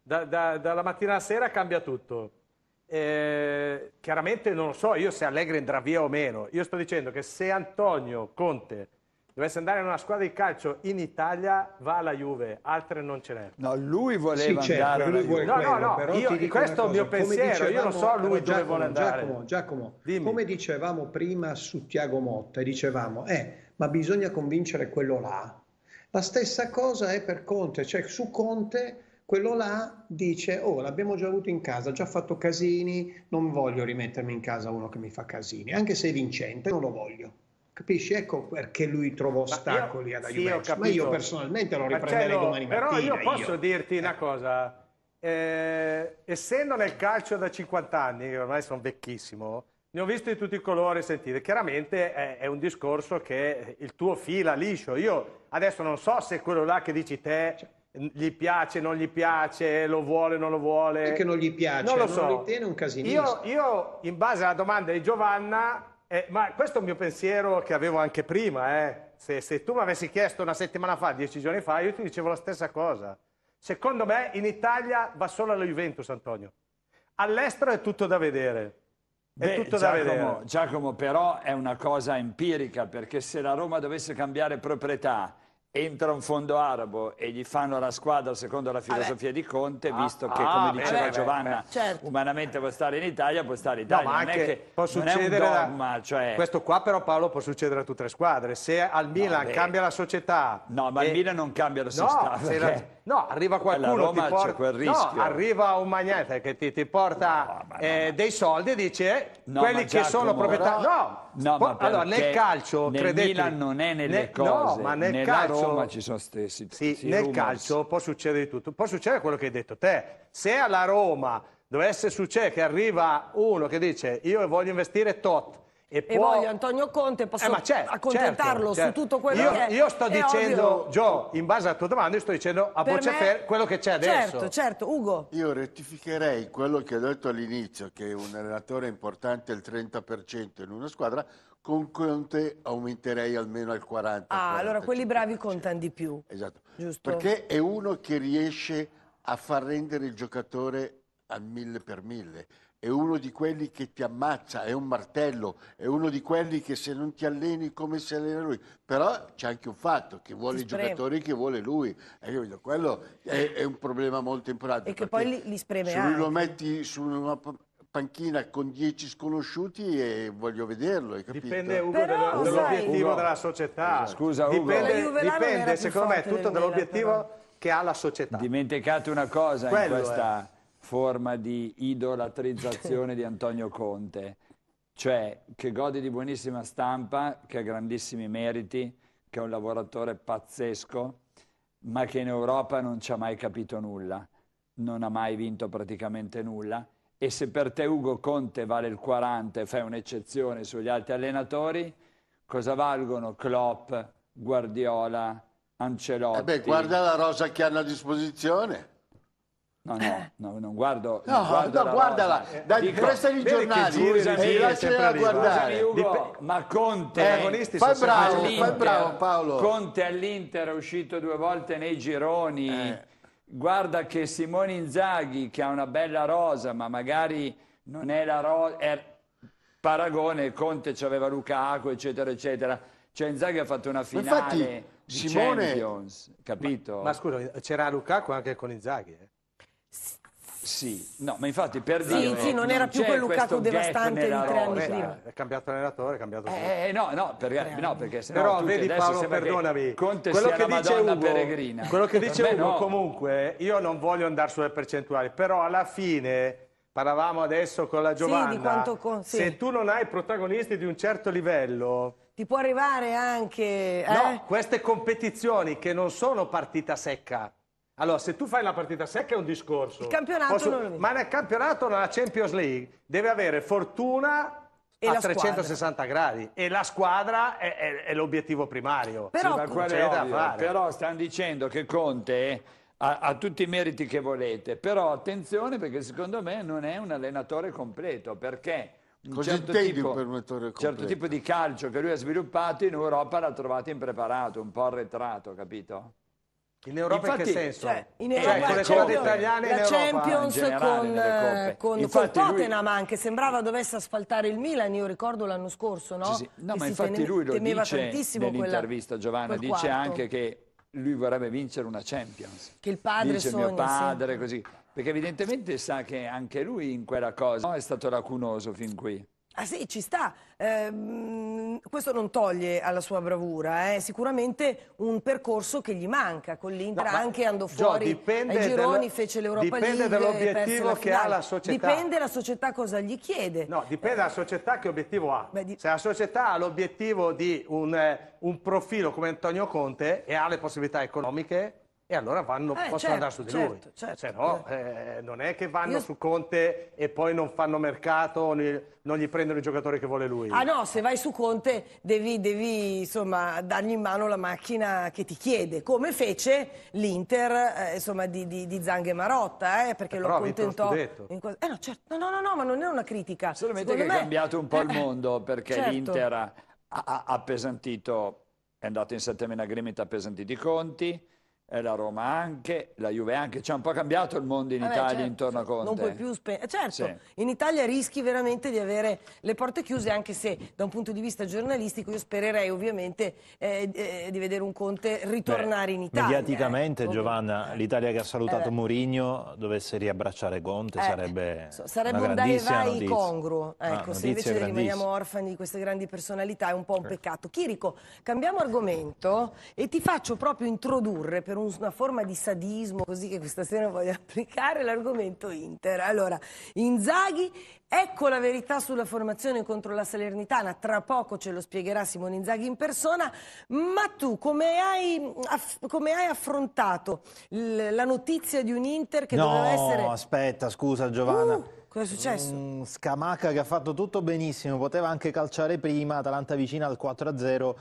da, da, dalla mattina alla sera cambia tutto. Eh, chiaramente non lo so io se Allegri andrà via o meno. Io sto dicendo che se Antonio Conte dovesse andare in una squadra di calcio in Italia va alla Juve, altre non ce n'è. No, lui voleva sì, certo, andare lui vuole No, quello, no, no, io, questo è il mio pensiero, io non so lui Giacomo, dove vuole andare. Giacomo, Giacomo come dicevamo prima su Tiago Motta, dicevamo, eh, ma bisogna convincere quello là. La stessa cosa è per Conte, cioè su Conte quello là dice, oh, l'abbiamo già avuto in casa, ha già fatto casini, non voglio rimettermi in casa uno che mi fa casini, anche se è vincente, non lo voglio. Capisci? Ecco perché lui trova ostacoli io, ad Juventus. Sì, Ma io personalmente lo riprenderei Marcello, domani mattina. Però io posso io. dirti una cosa. Eh, essendo nel calcio da 50 anni, ormai sono vecchissimo, ne ho visto di tutti i colori e sentire. Chiaramente è, è, un discorso che il tuo fila liscio. Io adesso non so se quello là che dici te... Gli piace, non gli piace, lo vuole, non lo vuole. Perché non gli piace, non lo so. Non ritiene un casinista. Io, io, in base alla domanda di Giovanna, eh, ma questo è un mio pensiero che avevo anche prima, eh. se, se tu mi avessi chiesto una settimana fa, dieci giorni fa, io ti dicevo la stessa cosa. Secondo me in Italia va solo la Juventus, Antonio. All'estero è tutto da vedere. È Beh, tutto Giacomo, da vedere. Giacomo, però è una cosa empirica, perché se la Roma dovesse cambiare proprietà entra un fondo arabo e gli fanno la squadra secondo la filosofia Vabbè. di Conte, ah, visto che, come ah, diceva beh, Giovanna, beh, certo. umanamente può stare in Italia, può stare in Italia. No, ma non è che può succedere dogma, da... cioè... Questo qua però Paolo può succedere a tutte le squadre. Se al Milan no, cambia la società... No, ma e... al Milan non cambia la società. No, perché... No, arriva qualcuno ti porta... quel rischio. No, arriva un magnete che ti, ti porta no, eh, no, dei soldi e dice no, quelli che sono proprietà. No, no ma allora nel calcio, nel credete, Milan non è nelle ne, cose. No, ma nel Nella calcio Roma ci sono stessi. Sì, nel rumors. calcio può succedere di tutto. Può succedere quello che hai detto te. Se alla Roma dovesse succedere che arriva uno che dice io voglio investire tot e, può... e, voglio Antonio Conte, posso eh, certo, accontentarlo certo, su tutto quello io, che è. Io sto dicendo, Gio, in base alla tua domanda, io sto dicendo a voce me... quello che c'è adesso. Certo, certo, Ugo. Io rettificherei quello che ho detto all'inizio, che un allenatore importante è il 30% in una squadra, con Conte aumenterei almeno al 40%. Ah, allora quelli bravi contano di più. Esatto. Giusto? Perché è uno che riesce a far rendere il giocatore al mille per mille è uno di quelli che ti ammazza, è un martello, è uno di quelli che se non ti alleni come si allena lui. Però c'è anche un fatto, che vuole i giocatori che vuole lui. Quello è, è, un problema molto importante. E che poi li, li spreme Se lui lo metti su una panchina con dieci sconosciuti e voglio vederlo, hai capito? Dipende Ugo Però, dall'obiettivo Ugo, della società. Scusa Ugo. Dipende, dipende secondo me tutto dall'obiettivo che ha la società. Dimenticate una cosa Quello in questa... È forma di idolatrizzazione di Antonio Conte, cioè che gode di buonissima stampa, che ha grandissimi meriti, che è un lavoratore pazzesco, ma che in Europa non ci ha mai capito nulla, non ha mai vinto praticamente nulla. E se per te Ugo Conte vale il 40 e fai un'eccezione sugli altri allenatori, cosa valgono Klopp, Guardiola, Ancelotti? Eh beh, guarda la rosa che hanno a disposizione. No, no, no, non guardo. No, non guardo no, guardala. Dai, prestami i giornali e lasciala guardare. Ugo, ma Conte, eh, fai bravo, fai bravo Paolo. Conte all'Inter è uscito due volte nei gironi. Eh. Guarda che Simone Inzaghi, che ha una bella rosa, ma magari non è la rosa. È paragone, Conte c'aveva Lukaku, eccetera, eccetera. Cioè Inzaghi ha fatto una finale Infatti, di Simone... Champions, capito? Ma, ma scusa, c'era Lukaku anche con Inzaghi, eh? Sì, no, ma infatti per sì, dire... Sì, non, era più quel Lukaku devastante di tre anni prima. È cambiato allenatore, è cambiato... Eh, eh, no, no, perché, no, perché sennò Però vedi Paolo, perdonami, Conte quello che dice Ugo, peregrina. Quello che dice Ugo, no. comunque, io non voglio andare sulle percentuali, però alla fine, parlavamo adesso con la Giovanna, sì, con... sì. se tu non hai protagonisti di un certo livello... Ti può arrivare anche... Eh? No, queste competizioni che non sono partita secca, allora, se tu fai la partita secca è un discorso. Il campionato Posso... non lo Ma nel campionato, nella Champions League, deve avere fortuna e a 360 squadra. gradi e la squadra è, è, è l'obiettivo primario. Però, sì, però stanno dicendo che Conte ha, ha, tutti i meriti che volete, però attenzione perché secondo me non è un allenatore completo, perché un certo tipo, un certo tipo di calcio che lui ha sviluppato in Europa l'ha trovato impreparato, un po' arretrato, capito? In Europa Infatti, in che senso? Cioè, in Europa, cioè, con le squadre italiane la in Champions in con, eh, con, con Tottenham lui... anche, sembrava dovesse asfaltare il Milan, io ricordo l'anno scorso, no? Sì, sì. No, che ma infatti lui lo dice nell'intervista, Giovanna, dice quarto. anche che lui vorrebbe vincere una Champions. Che il padre dice sogna, mio padre, sì. così. Perché evidentemente sa che anche lui in quella cosa no, è stato lacunoso fin qui. Ah sì, ci sta. Eh, questo non toglie alla sua bravura, è sicuramente un percorso che gli manca con l'Inter, no, anche andando fuori Gio, gironi, dello, fece l'Europa League. Dipende dall'obiettivo che ha la società. Dipende la società cosa gli chiede. No, dipende dalla società che obiettivo ha. Beh, di... Se la società ha l'obiettivo di un, eh, un profilo come Antonio Conte e ha le possibilità economiche, e allora vanno, eh, possono certo, andare su di certo, lui. Certo, Se no, eh, non è che vanno Io... su Conte e poi non fanno mercato, non gli prendono i giocatori che vuole lui. Ah no, se vai su Conte devi, devi insomma, dargli in mano la macchina che ti chiede, come fece l'Inter eh, insomma, di, di, di Zanghe Marotta, eh, perché eh, lo accontentò. Eh no, certo, no, no, no, ma non è una critica. Solamente Secondo che me... è cambiato un po' il mondo, perché certo. l'Inter ha, ha appesantito è andato in settimana Grimita appesantiti i conti, e la Roma anche, la Juve anche, c'è un po' cambiato il mondo in Vabbè, Italia certo, intorno a Conte. Non puoi più spendere, certo, sì. in Italia rischi veramente di avere le porte chiuse anche se da un punto di vista giornalistico io spererei ovviamente eh, eh, di vedere un Conte ritornare Beh, in Italia. Mediaticamente ecco. Giovanna, l'Italia che ha salutato eh. Mourinho dovesse riabbracciare Conte eh, sarebbe Sarebbe un dai vai congruo, ecco, se invece rimaniamo orfani di queste grandi personalità è un po' un peccato. Chirico, cambiamo argomento e ti faccio proprio introdurre per un una forma di sadismo così che questa sera voglio applicare l'argomento Inter. Allora, Inzaghi, ecco la verità sulla formazione contro la Salernitana, tra poco ce lo spiegherà Simone Inzaghi in persona, ma tu come hai, come hai affrontato la notizia di un Inter che no, doveva essere... No, aspetta, scusa Giovanna. Uh, Cosa è successo? Um, Scamacca che ha fatto tutto benissimo, poteva anche calciare prima, Atalanta vicina al 4-0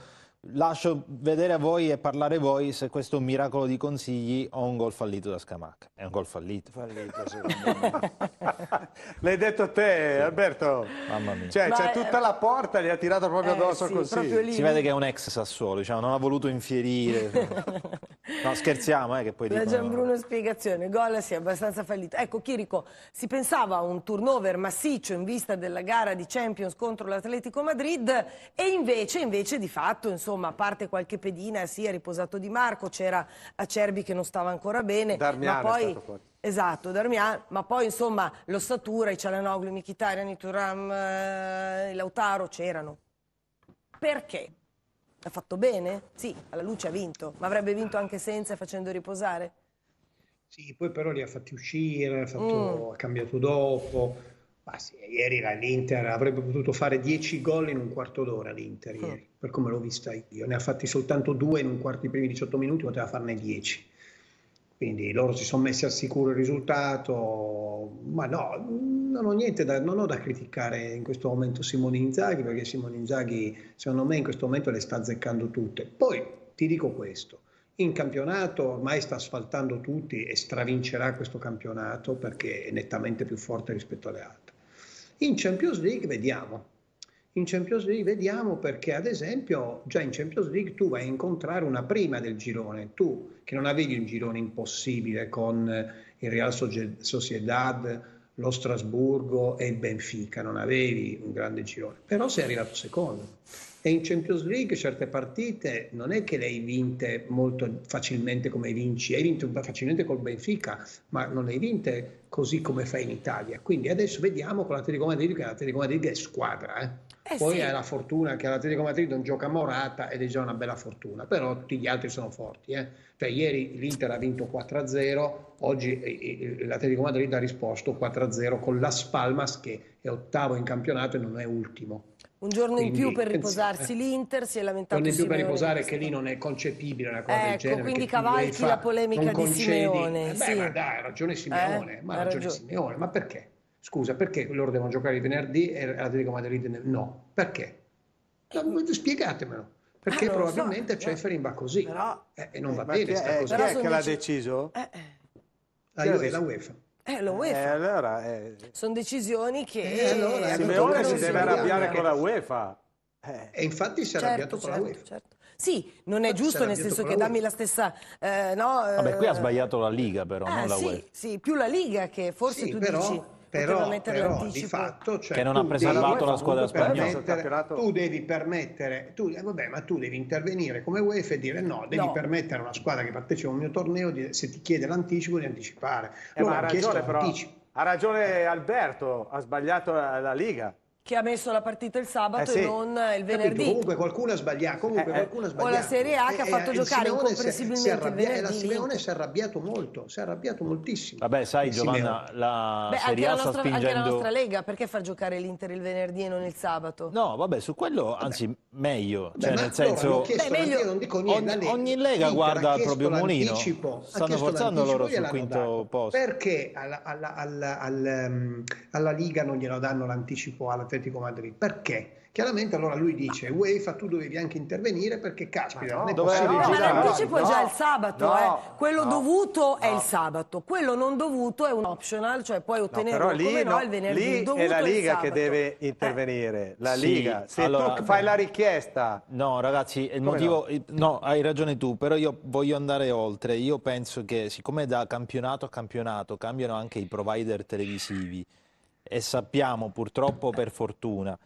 Lascio vedere a voi e parlare voi se questo è un miracolo di consigli o un gol fallito da Scamacca. È un gol fallito. Fallito, secondo me. L'hai detto a te, sì. Alberto? Mamma mia. Cioè, c'è tutta la porta, gli ha tirato proprio eh, addosso sì, così. Proprio si vede che è un ex Sassuolo, diciamo, non ha voluto infierire. no, scherziamo, eh, che poi La dicono... Gianbruno spiegazione, gol sì, abbastanza fallito. Ecco, Chirico, si pensava a un turnover massiccio in vista della gara di Champions contro l'Atletico Madrid e invece, invece di fatto, insomma, a parte qualche pedina, sì, è riposato Di Marco, c'era Acerbi che non stava ancora bene, Darmian ma poi... Esatto, Darmian, ma poi insomma l'ossatura, i Cialanoglu, i Mkhitaryan, i Turam, eh, Lautaro c'erano. Perché? Ha fatto bene? Sì, alla luce ha vinto, ma avrebbe vinto anche senza facendo riposare? Sì, poi però li ha fatti uscire, ha, fatto, mm. ha cambiato dopo. Ma sì, ieri l'Inter avrebbe potuto fare 10 gol in un quarto d'ora l'Inter mm. ieri, per come l'ho vista io. Ne ha fatti soltanto due in un quarto, i primi 18 minuti, poteva farne 10. Quindi loro si sono messi al sicuro il risultato, ma no, non ho niente da, non ho da criticare in questo momento Simone Inzaghi, perché Simone Inzaghi secondo me in questo momento le sta azzeccando tutte. Poi ti dico questo, in campionato ormai sta asfaltando tutti e stravincerà questo campionato perché è nettamente più forte rispetto alle altre. In Champions League vediamo, in Champions League vediamo perché ad esempio già in Champions League tu vai a incontrare una prima del girone, tu che non avevi un girone impossibile con il Real Sociedad, lo Strasburgo e il Benfica, non avevi un grande girone, però sei arrivato secondo. E in Champions League certe partite non è che le hai vinte molto facilmente come vinci, hai vinto facilmente col Benfica, ma non le hai vinte così come fai in Italia. Quindi adesso vediamo con l'Atletico Madrid che l'Atletico Madrid è squadra, eh? Eh Poi sì. hai la fortuna che l'Atletico Madrid non gioca Morata ed è già una bella fortuna, però tutti gli altri sono forti. Eh? Cioè, ieri l'Inter ha vinto 4-0, oggi eh, eh, l'Atletico Madrid ha risposto 4-0 con la Spalmas che è ottavo in campionato e non è ultimo. Un giorno quindi, in più per riposarsi eh, l'Inter, si è lamentato Un giorno in più per riposare che lì non è concepibile una cosa ecco, del genere. quindi cavalchi la polemica di Simeone. Eh beh, sì. ma dai, ha ragione Simeone, eh? ma ha ragione, ragione Simeone, ma perché? Scusa, perché loro devono giocare il venerdì e l'Atletico Madrid no? Perché? No, spiegatemelo. Perché ah, probabilmente so, Ceferin va così però, eh, e non va bene questa cosa. Chi è che l'ha deciso? Eh, eh. La, la UEFA. Eh, lo UEFA. Eh, allora, eh. Sono decisioni che... Eh, allora, Simeone si deve arrabbiare con la UEFA. Eh. E infatti si è certo, arrabbiato certo, con la certo, UEFA. Certo. Sì, non è giusto nel senso che dammi la stessa... Eh, no, Vabbè, qui ha sbagliato la Liga però, non la sì, UEFA. Sì, più la Liga che forse sì, tu però... dici però, però di fatto cioè, che non ha preservato la squadra spagnola. tu devi permettere tu, eh, vabbè, ma tu devi intervenire come UEFA e dire no devi no. permettere a una squadra che partecipa a un mio torneo di, se ti chiede l'anticipo di anticipare. Eh, ma ha ragione, però, ha ragione Alberto ha sbagliato la, la Liga che ha messo la partita il sabato eh sì. e non il venerdì. Capito? Comunque qualcuno ha sbagliato. Comunque eh, eh. qualcuno ha sbagliato. O la Serie A che ha fatto giocare incomprensibilmente il venerdì. E la Simeone si è arrabbiato molto, si è arrabbiato moltissimo. Vabbè, sai Giovanna, la Beh, Serie A sta nostra, spingendo... Anche la nostra Lega, perché far giocare l'Inter il venerdì e non il sabato? No, vabbè, su quello, anzi, vabbè. meglio. Cioè, nel senso... Beh, meglio... non dico niente, ogni, ogni Lega guarda il proprio mulino. Stanno forzando loro sul quinto posto. Perché alla, alla, alla, alla, Liga non glielo danno l'anticipo all'Atletico Atletico Madrid. Perché? Chiaramente allora lui dice UEFA tu dovevi anche intervenire perché caspita, no, non è possibile. No, ma l'anticipo è già il sabato, no, eh. quello dovuto è il sabato, quello non dovuto è un optional, cioè puoi ottenerlo lì, come no, il venerdì. Lì dovuto è la Liga che deve eh. intervenire, eh. la Liga. Se allora, tu fai la richiesta... No ragazzi, il motivo... No? hai ragione tu, però io voglio andare oltre. Io penso che siccome da campionato a campionato cambiano anche i provider televisivi e sappiamo purtroppo per fortuna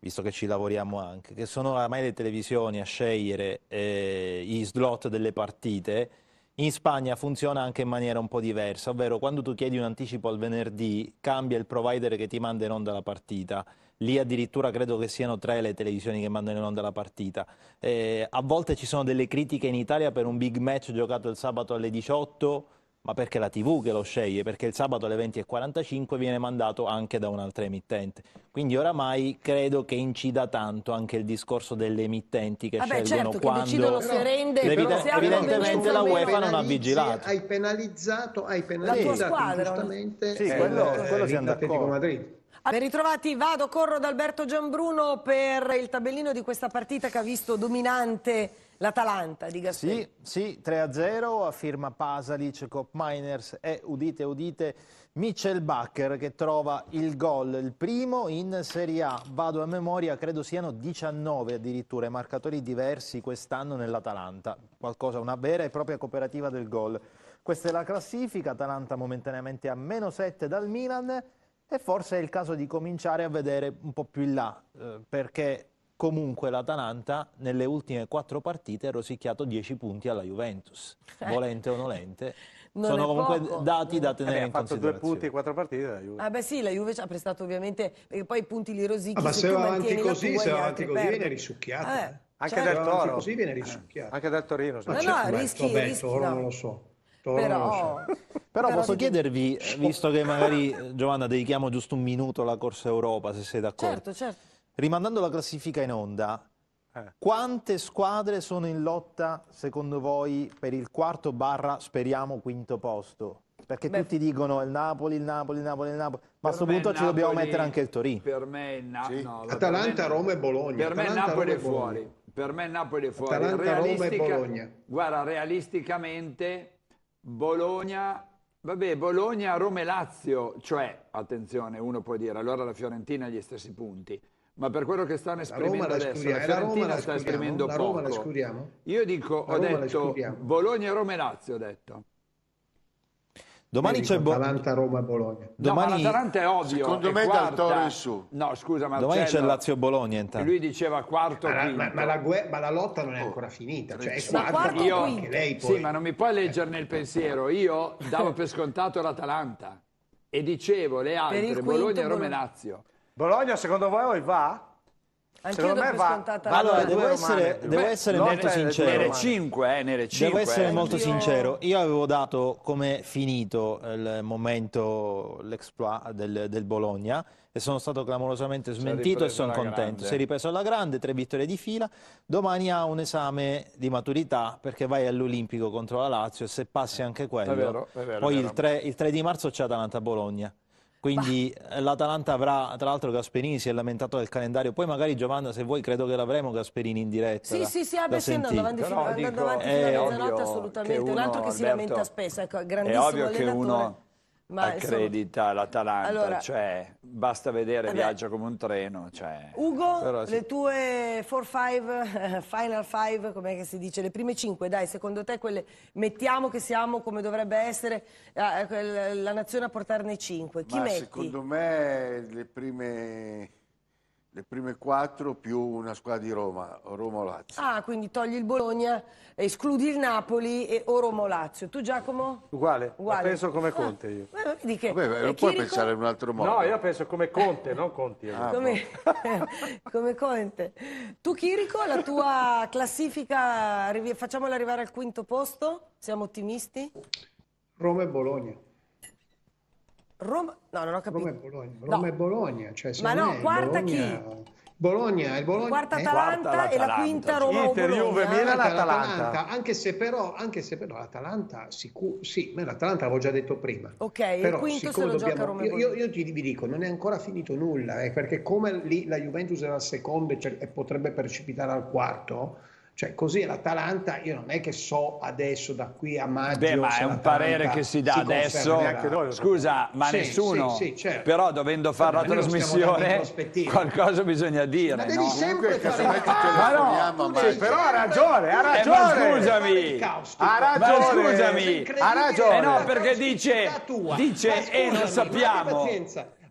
visto che ci lavoriamo anche, che sono ormai le televisioni a scegliere eh, i slot delle partite, in Spagna funziona anche in maniera un po' diversa, ovvero quando tu chiedi un anticipo al venerdì cambia il provider che ti manda in onda la partita, lì addirittura credo che siano tre le televisioni che mandano in onda la partita. Eh, a volte ci sono delle critiche in Italia per un big match giocato il sabato alle 18 ma perché la TV che lo sceglie, perché il sabato alle 20.45 viene mandato anche da un'altra emittente. Quindi oramai credo che incida tanto anche il discorso delle emittenti che Vabbè, scelgono certo, quando... Che decidono se rende, Evident- evidentemente la UEFA non ha vigilato. Hai penalizzato, hai penalizzato squadra, giustamente sì, quello, eh, quello siamo d'accordo. Madrid. Ben ritrovati, vado, corro da Alberto Gianbruno per il tabellino di questa partita che ha visto dominante l'Atalanta di Gasperini. Sì, sì 3-0 a firma Pasalic, Cop Miners e udite udite Mitchell Bacher che trova il gol, il primo in Serie A, vado a memoria, credo siano 19 addirittura marcatori diversi quest'anno nell'Atalanta, qualcosa, una vera e propria cooperativa del gol. Questa è la classifica, Atalanta momentaneamente a meno 7 dal Milan e forse è il caso di cominciare a vedere un po' più in là, eh, perché comunque l'Atalanta nelle ultime quattro partite ha rosicchiato 10 punti alla Juventus, eh. volente o nolente. Non Sono comunque poco. dati da tenere eh in considerazione. Ha fatto due punti in quattro partite la Juve. Ah beh sì, la Juve ci ha prestato ovviamente, perché poi i punti li rosicchi. Ah, ma se, se va avanti così, se va avanti così viene risucchiata. Eh, eh. Anche certo. del Toro. così viene risucchiata. Anche del Torino. No, no, rischi, vabbè, rischi, Toro no. non lo so. Però, però, posso chiedervi, visto che magari Giovanna dedichiamo giusto un minuto alla Corsa Europa, se sei d'accordo. Certo, certo. Rimandando la classifica in onda, eh. quante squadre sono in lotta, secondo voi, per il quarto barra, speriamo, quinto posto? Perché Beh, tutti dicono il Napoli, il Napoli, il Napoli, il Napoli, ma a questo punto ci Napoli, dobbiamo mettere anche il Torino. Per me il Na- sì. no, Atalanta, me, Roma e Bologna. Per me Atalanta, Napoli Roma è fuori. Per me Napoli è fuori. Atalanta, Roma e Bologna. Guarda, realisticamente Bologna, vabbè, Bologna, Roma e Lazio, cioè, attenzione, uno può dire, allora la Fiorentina ha gli stessi punti. Ma per quello che stanno esprimendo la adesso, la Fiorentina la sta esprimendo la poco. Roma la escludriamo? Io dico, la ho detto Bologna, Roma e Lazio, ho detto. Domani c'è Bo- Atalanta, Roma e Bologna. Domani... No, l'Atalanta è ovvio. Secondo è me quarta. dal Toro in su. No, scusa Marcello. Domani c'è Lazio-Bologna intanto. Lui diceva quarto ma, quinto. Ma, ma, la ma, la lotta non è ancora finita. Cioè è ma quarto io, anche lei poi. Sì, ma non mi puoi leggerne il pensiero. Io davo per scontato l'Atalanta e dicevo le altre, Bologna, Roma e Lazio. Bologna secondo voi va? Anche io do per scontata la allora, devo essere, devo essere Beh, molto sincero. Nelle 5, eh, nelle 5. Devo essere eh. molto sincero. Io avevo dato come finito il momento, l'exploit del, del Bologna e sono stato clamorosamente smentito e sono contento. grande. Si è ripreso alla grande, tre vittorie di fila. Domani ha un esame di maturità perché vai all'Olimpico contro la Lazio e se passi anche quello, È vero, è vero, poi. Il, 3, il 3 di marzo c'è Atalanta-Bologna. Quindi eh, l'Atalanta avrà, tra l'altro Gasperini si è lamentato del calendario, poi magari Giovanna se vuoi credo che l'avremo Gasperini in diretta. Sì, da- sì, sì, da vabbè, sì, andando avanti fino, è a mezzanotte che assolutamente. Un altro che si Alberto, lamenta spesso, ecco, È grandissimo ovvio che allenatore. uno Ma, insomma, accredita l'Atalanta, Allora- cioè basta vedere, Vabbè. viaggia come un treno. Cioè. Ugo, Però sì. le tue 4-5, Final 5, com'è che si dice? Le prime 5, dai, secondo te quelle mettiamo che siamo come dovrebbe essere eh, quel- la nazione a portarne 5. Chi Ma metti? secondo me le prime, le prime quattro più una squadra di Roma, Roma o Lazio. Ah, quindi togli il Bologna, escludi il Napoli e o Roma o Lazio. Tu Giacomo? Uguale, Uguale. penso come Ah, Conte io. ma vedi che- Vabbè, eh, non puoi pensare in un altro modo. No, io penso come Conte, non Conti. Ah, Come, come Conte. Tu Chirico, la tua classifica, facciamola arrivare al quinto posto? Siamo ottimisti? Roma e Bologna. Roma? No, non ho capito. Roma e Bologna. No. Roma e Bologna. Cioè, Ma no, quarta Bologna- Bologna, il Bologna quarta Atalanta eh? e la quinta Roma Inter, Juve, Milan, Atalanta. Anche se però, anche se però l'Atalanta sicuro, sì, l'Atalanta l'avevo già detto prima. Ok, però, il quinto se lo dobbiamo, gioca Roma. Io, io, io ti vi dico, non è ancora finito nulla, eh, perché come lì la Juventus era al secondo e, e potrebbe precipitare al quarto, cioè, così l'Atalanta, io non è che so adesso da qui a maggio. Beh, ma è un parere che si dà si adesso. Noi, Scusa, ma sì, nessuno. Sì, sì, certo. Però dovendo fare la trasmissione, qualcosa bisogna dire. Ma devi no? sempre fare ma no, ma sì, però ha ragione, ha ragione. Eh, ma scusami, ha ragione. Ma scusami, ha ragione. Eh no, perché dice, dice e non sappiamo.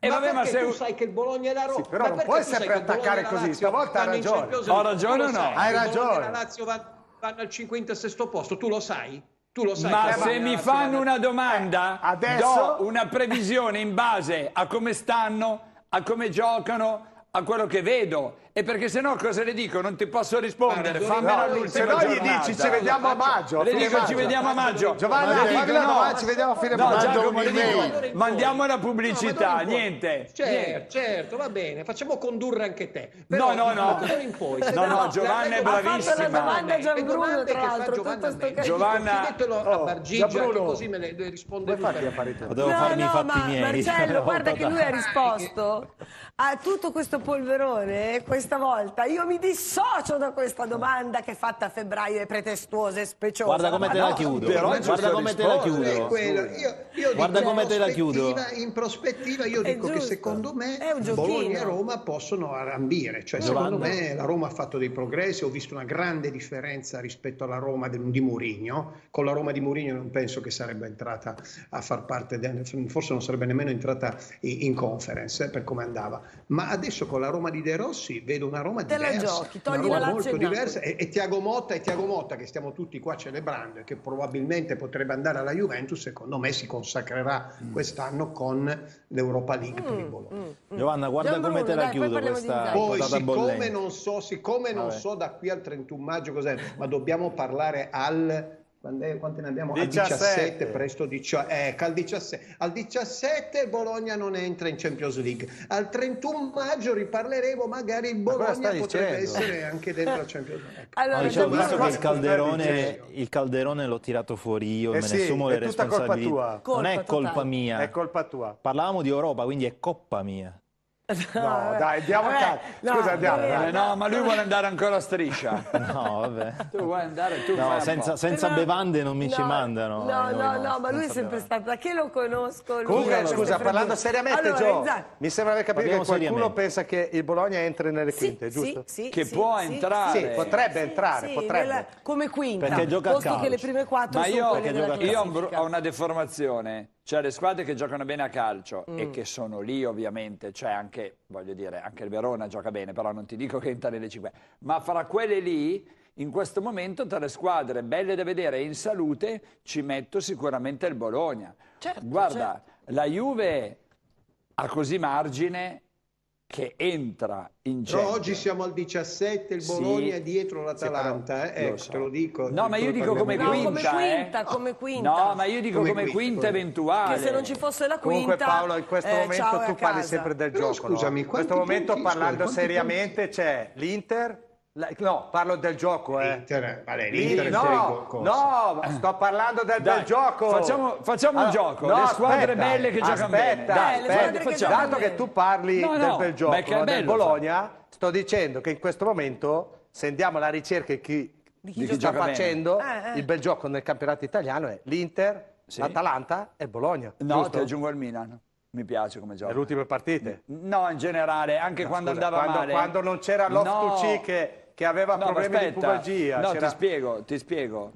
E ma vabbè, ma se... tu sai che il Bologna è la Roma. Sì, però non puoi sempre attaccare così, stavolta hai ragione. Ho ragione o no? Hai ragione. La Lazio vanno al 5 e sesto posto, tu lo sai? Tu lo sai. Ma se mi fanno una domanda, eh, adesso... do una previsione in base a come stanno, a come giocano, a quello che vedo e perché se no cosa le dico? Non ti posso rispondere, ah, fammela no, Se no gli dici ci vediamo a maggio. Le dico maggio. ci vediamo a maggio. Giovanni, dico, no, ci vediamo a fine no, maggio. Giacomo, dico, mandiamo la pubblicità, no, niente. Certo, niente. certo, va bene, facciamo condurre anche te. Però, no, no, no. In poi, no, no, Giovanna è bravissima. Ha fatto la domanda Gianbruno, tra l'altro. Giovanna, Chiedetelo a Bargigia, così me le risponde Devo farmi i fatti miei. Marcello, guarda che lui ha risposto a tutto questo polverone questa volta. Io mi dissocio da questa domanda che è fatta a febbraio è pretestuosa e speciosa. Guarda come te la chiudo. Guarda come te la chiudo. Io, io Guarda come te la chiudo. In prospettiva io dico che secondo me Bologna e Roma possono arambire. Cioè, secondo me la Roma ha fatto dei progressi. Ho visto una grande differenza rispetto alla Roma di Mourinho. Con la Roma di Mourinho non penso che sarebbe entrata a far parte, forse non sarebbe nemmeno entrata in, conference per come andava. Ma adesso con la Roma di De Rossi vedo una Roma diversa giochi, togli la Lazio molto diversa e, e, Tiago Motta e Tiago Motta che stiamo tutti qua celebrando e che probabilmente potrebbe andare alla Juventus secondo me si consacrerà mm. quest'anno con l'Europa League mm, per il Bologna. Mm, mm. Giovanna guarda Gian come Bruno, te la dai, chiudo questa poi siccome non so siccome non so da qui al 31 maggio cos'è ma dobbiamo parlare al quante ne abbiamo? 17. Al 17, presto 18, ecco, al 17. Al 17 Bologna non entra in Champions League. Al 31 maggio riparleremo, magari il Bologna potrebbe essere anche dentro la Champions League. Ecco. Allora, diciamo, visto che il calderone, il calderone l'ho tirato fuori io, eh me sì, ne assumo le responsabilità. non è colpa totale. mia. È colpa tua. Parlavamo di Europa, quindi è colpa mia. No, dai, andiamo a casa. Scusa, no, andiamo. Eh, no, ma lui vuole andare ancora a striscia. No, vabbè. Tu vuoi andare, tu no, senza, senza bevande non mi no, ci mandano. No, eh, no, no, ma lui è sempre bevande. stato, che lo conosco? Comunque, scusa, parlando seriamente, allora, Gio, esatto. mi sembra aver capito che qualcuno pensa che il Bologna entri nelle quinte, sì, giusto? Sì, sì, che può entrare. Sì, potrebbe entrare, potrebbe. Nella, come quinta. Perché gioca a calcio. che le prime quattro ma io, io ho una deformazione cioè le squadre che giocano bene a calcio mm. e che sono lì ovviamente, cioè anche, voglio dire, anche il Verona gioca bene, però non ti dico che entra nelle 5, ma fra quelle lì, in questo momento tra le squadre belle da vedere e in salute ci metto sicuramente il Bologna. Certo, Guarda, certo. la Juve ha così margine che entra in Champions. Però oggi siamo al 17, il Bologna sì, è dietro l'Atalanta, sì, eh? ecco, so. te lo dico. No, ma io dico come quinta, no, come quinta, eh? come quinta. No, ma io dico come, come quinta, quinta eventuale. Che se non ci fosse la quinta Comunque Paolo, in questo eh, momento tu parli sempre del Però, gioco, scusami, no? In questo momento parlando seriamente c'è l'Inter No, parlo del gioco, eh. L'Inter, vale, l'Inter no, no, sto parlando del Dai, bel gioco. Facciamo, facciamo allora, un gioco, no, le squadre aspetta, belle che giocano bene. Dai, aspetta, che dato che tu parli no, no, del bel gioco, no, del Bologna, fa. sto dicendo che in questo momento, se andiamo alla ricerca di chi, di chi, di chi sta facendo eh, eh. il bel gioco nel campionato italiano è l'Inter, sì. l'Atalanta e il Bologna. No, giusto? ti aggiungo il Milan. Mi piace come gioco. Le ultime partite? No, in generale, anche no, quando scusa, andava quando, male. Quando non c'era Loftus no. Che aveva no, problemi aspetta, di pubalgia. No, ti spiego, ti spiego.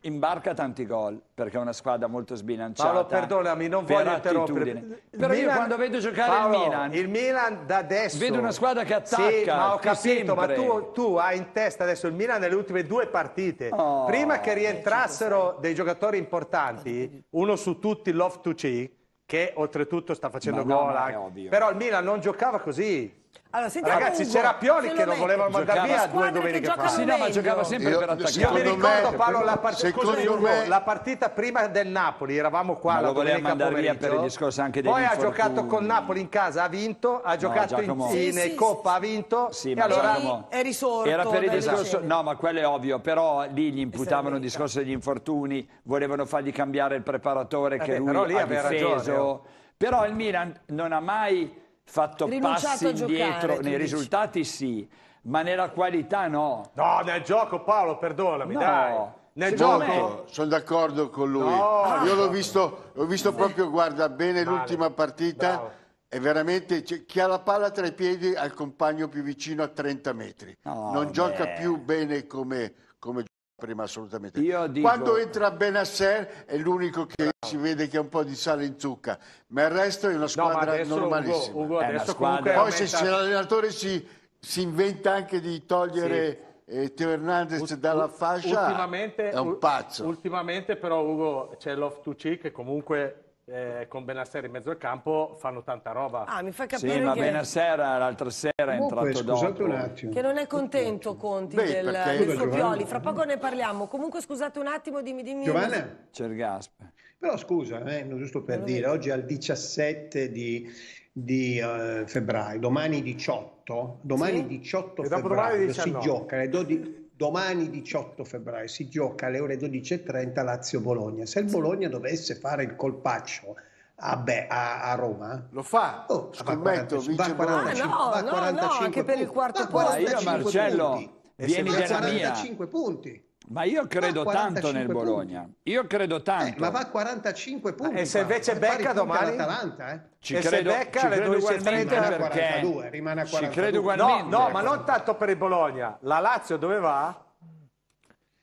Imbarca tanti gol perché è una squadra molto sbilanciata. Paolo, perdonami, non voglio interrompere. Però Milan, io quando vedo giocare Paolo, il Milan, il Milan da adesso vedo una squadra che attacca. Sì, ma ho capito, sempre. ma tu, tu, hai in testa adesso il Milan nelle ultime due partite. Oh, Prima che rientrassero dei giocatori importanti, uno su tutti, Love to Cheek, che oltretutto sta facendo gol. No, però il Milan non giocava così. Allora, Ragazzi, c'era Pioli che lo voleva mandare via due domeniche fa. Sì, no, ma giocava sempre io, per attaccare. Io mi ricordo, me, Paolo, la, part scusami, me... la partita prima del Napoli, eravamo qua ma la lo voleva mandare via per il discorso anche dei Poi ha giocato con Napoli in casa, ha vinto, ha giocato no, in, in sì, Coppa, ha vinto. Sì, e allora è risorto. Era per il discorso, no, ma quello è ovvio, però lì gli imputavano il discorso degli infortuni, volevano fargli cambiare il preparatore che lui ha difeso. Però il Milan non ha mai fatto passi indietro, giocare, nei risultati sì, ma nella qualità no. No, nel gioco Paolo, perdonami, no. dai. Nel gioco sono d'accordo con lui. No, Io l'ho visto, l'ho visto proprio, guarda, bene l'ultima partita. Bravo. E veramente chi ha la palla tra i piedi ha il compagno più vicino a 30 metri. No, non beh. gioca più bene come, come prima assolutamente. Dico... Quando entra Benasser è l'unico che si vede che ha un po' di sale in zucca, ma il resto è una squadra no, normalissima. Ugo, Ugo squadra... Poi se, se l'allenatore si, si, inventa anche di togliere... Sì. Eh, Teo Hernandez dalla fascia è un pazzo. Ultimamente però Ugo c'è l'off-to-cheek che comunque eh, con Benasser in mezzo al campo fanno tanta roba. Ah, mi fa capire sì, ma che... Benasser l'altra sera è entrato scusate dopo. un attimo. Che non è contento Conti Beh, del, del suo Pioli. Fra poco ne parliamo. Comunque scusate un attimo, dimmi dimmi. Giovanna? C'è il gas. Però scusa, eh, giusto per non dire, oggi è il 17 di, di uh, febbraio, domani 18, domani sì? 18 febbraio si gioca alle 12 domani 18 febbraio si gioca alle ore 12.30 Lazio-Bologna. Se il Bologna dovesse fare il colpaccio a, beh, a, a Roma, lo fa. Oh, scommetto, vince Bologna. Ah, no, no, no, anche per il quarto posto. Io Marcello, punti. vieni della 45 mia. punti. Ma io credo tanto nel punti. Bologna. Io credo tanto. Eh, ma va a 45 punti. E se invece becca domani? Eh? Ci e credo, se becca alle 12.30 perché rimane a 42. Ci credo ugualmente. No, no, ma non tanto per il Bologna. La Lazio dove va?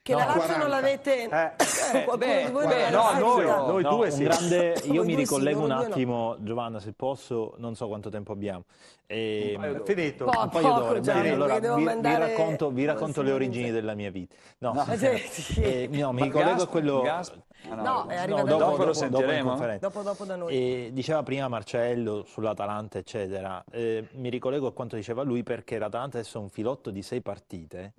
Che no, la Lazio 40. non l'avete... Eh. Eh, beh, beh, no, noi, noi due sì. Grande, io mi ricollego un attimo, Giovanna, se posso, non so quanto tempo abbiamo. E, un finito. Po- un paio d'ore. Bene, allora vi, mandare... vi, racconto, vi racconto le origini della mia vita. No, no, eh, no mi ricollego a quello... Gas? Ah, no, no, è dopo, dopo, dopo, lo sentiremo. Dopo, dopo da noi. E diceva prima Marcello sull'Atalanta, eccetera. Eh, mi ricollego a quanto diceva lui perché l'Atalanta adesso è un filotto di sei partite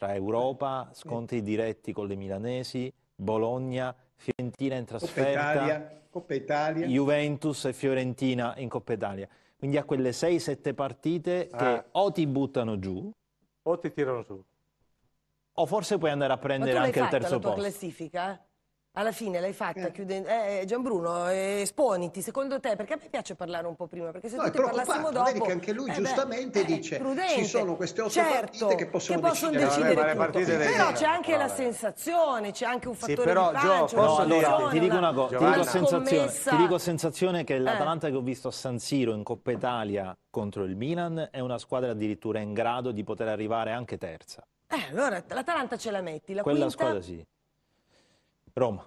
tra Europa, scontri diretti con le milanesi, Bologna, Fiorentina in trasferta, Coppa Italia, Coppa Italia. Juventus e Fiorentina in Coppa Italia. Quindi ha quelle 6-7 partite che ah. o ti buttano giù o ti tirano su. O forse puoi andare a prendere anche il terzo posto. Ma tu la tua classifica? Alla fine l'hai fatta eh. chiudendo. Eh, Gianbruno, eh, esponiti, secondo te, perché a me piace parlare un po' prima, perché se no, tutti parlassimo dopo... Vedi che anche lui eh giustamente beh, dice prudente. ci sono queste otto certo, partite che possono, che possono decidere, decidere vabbè, tutto. Però c'è anche vabbè. la sensazione, c'è anche un fattore sì, però, di Gio, posso no, allora, ti dico una cosa, ti dico, sensazione, ti dico sensazione che l'Atalanta eh. che ho visto a San Siro in Coppa Italia contro il Milan è una squadra addirittura in grado di poter arrivare anche terza. Eh, allora l'Atalanta ce la metti, la Quella quinta... squadra sì. Roma.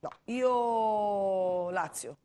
No, io Lazio.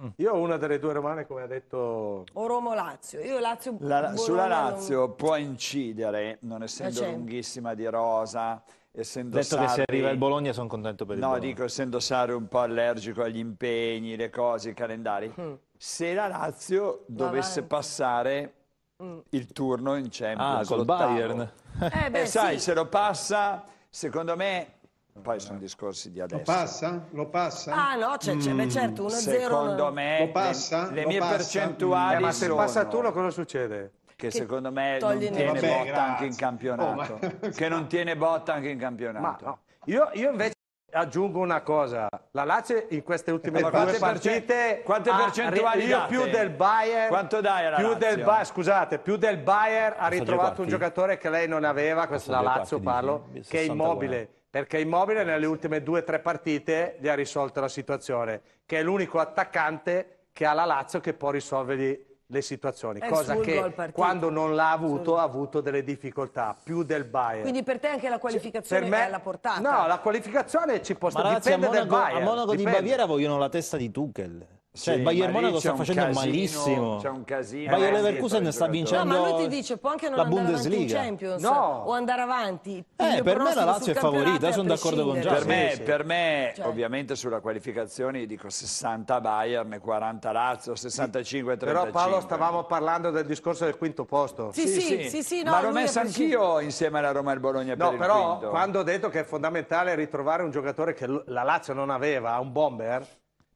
Mm. Io ho una delle due romane, come ha detto... O Roma o Lazio. Io Lazio... La, sulla Lazio non... può incidere, non essendo lunghissima di rosa, essendo Detto Sarri... che se arriva il Bologna sono contento per il no, Bologna. No, dico essendo Sarri un po' allergico agli impegni, le cose, i calendari. Mm. Se la Lazio dovesse passare mm. il turno in Champions, ah, col Bayern. Eh, beh, eh, sai, sì. se lo passa, secondo me poi sono discorsi di adesso. Lo passa? Lo passa? Ah no, c'è, c'è, mm. certo, 1-0. Secondo me lo passa? le, le mie passa? percentuali eh, ma se sono... passa tu cosa succede? Che, che secondo me non tiene Vabbè, botta grazie. anche in campionato. Oh, ma... che non tiene botta anche in campionato. No. Io, io, invece aggiungo una cosa. La Lazio in queste ultime due partite... Quante percentuali Io più del Bayern... Quanto dai alla più Lazio? Del, scusate, più del Bayern ha ritrovato un giocatore che lei non aveva, questo da Lazio parlo, che è immobile perché Immobile nelle ultime due o tre partite gli ha risolto la situazione, che è l'unico attaccante che ha la Lazio che può risolvergli le situazioni, è cosa che quando non l'ha avuto sul... ha avuto delle difficoltà, più del Bayern. Quindi per te anche la qualificazione per me, è alla portata? No, la qualificazione ci può stare, dipende Monaco, del Bayern. A Monaco dipende. di Baviera vogliono la testa di Tuchel. Cioè, sì, il Bayern Monaco sta facendo casino, malissimo. C'è un casino. Bayern Leverkusen sta vincendo no, ma lui ti dice può anche non andare Bundesliga. avanti in Champions no. o andare avanti. Eh, per me la Lazio è favorita, sono d'accordo con Giacomo. Per me, sì. per me cioè. ovviamente sulla qualificazione dico 60 Bayern, 40 Lazio, 65 35. Però Paolo stavamo parlando del discorso del quinto posto. Sì, sì, sì, sì, sì no, ma l'ho messo anch'io insieme alla Roma e il Bologna no, per però, quinto. quando ho detto che è fondamentale ritrovare un giocatore che la Lazio non aveva, un bomber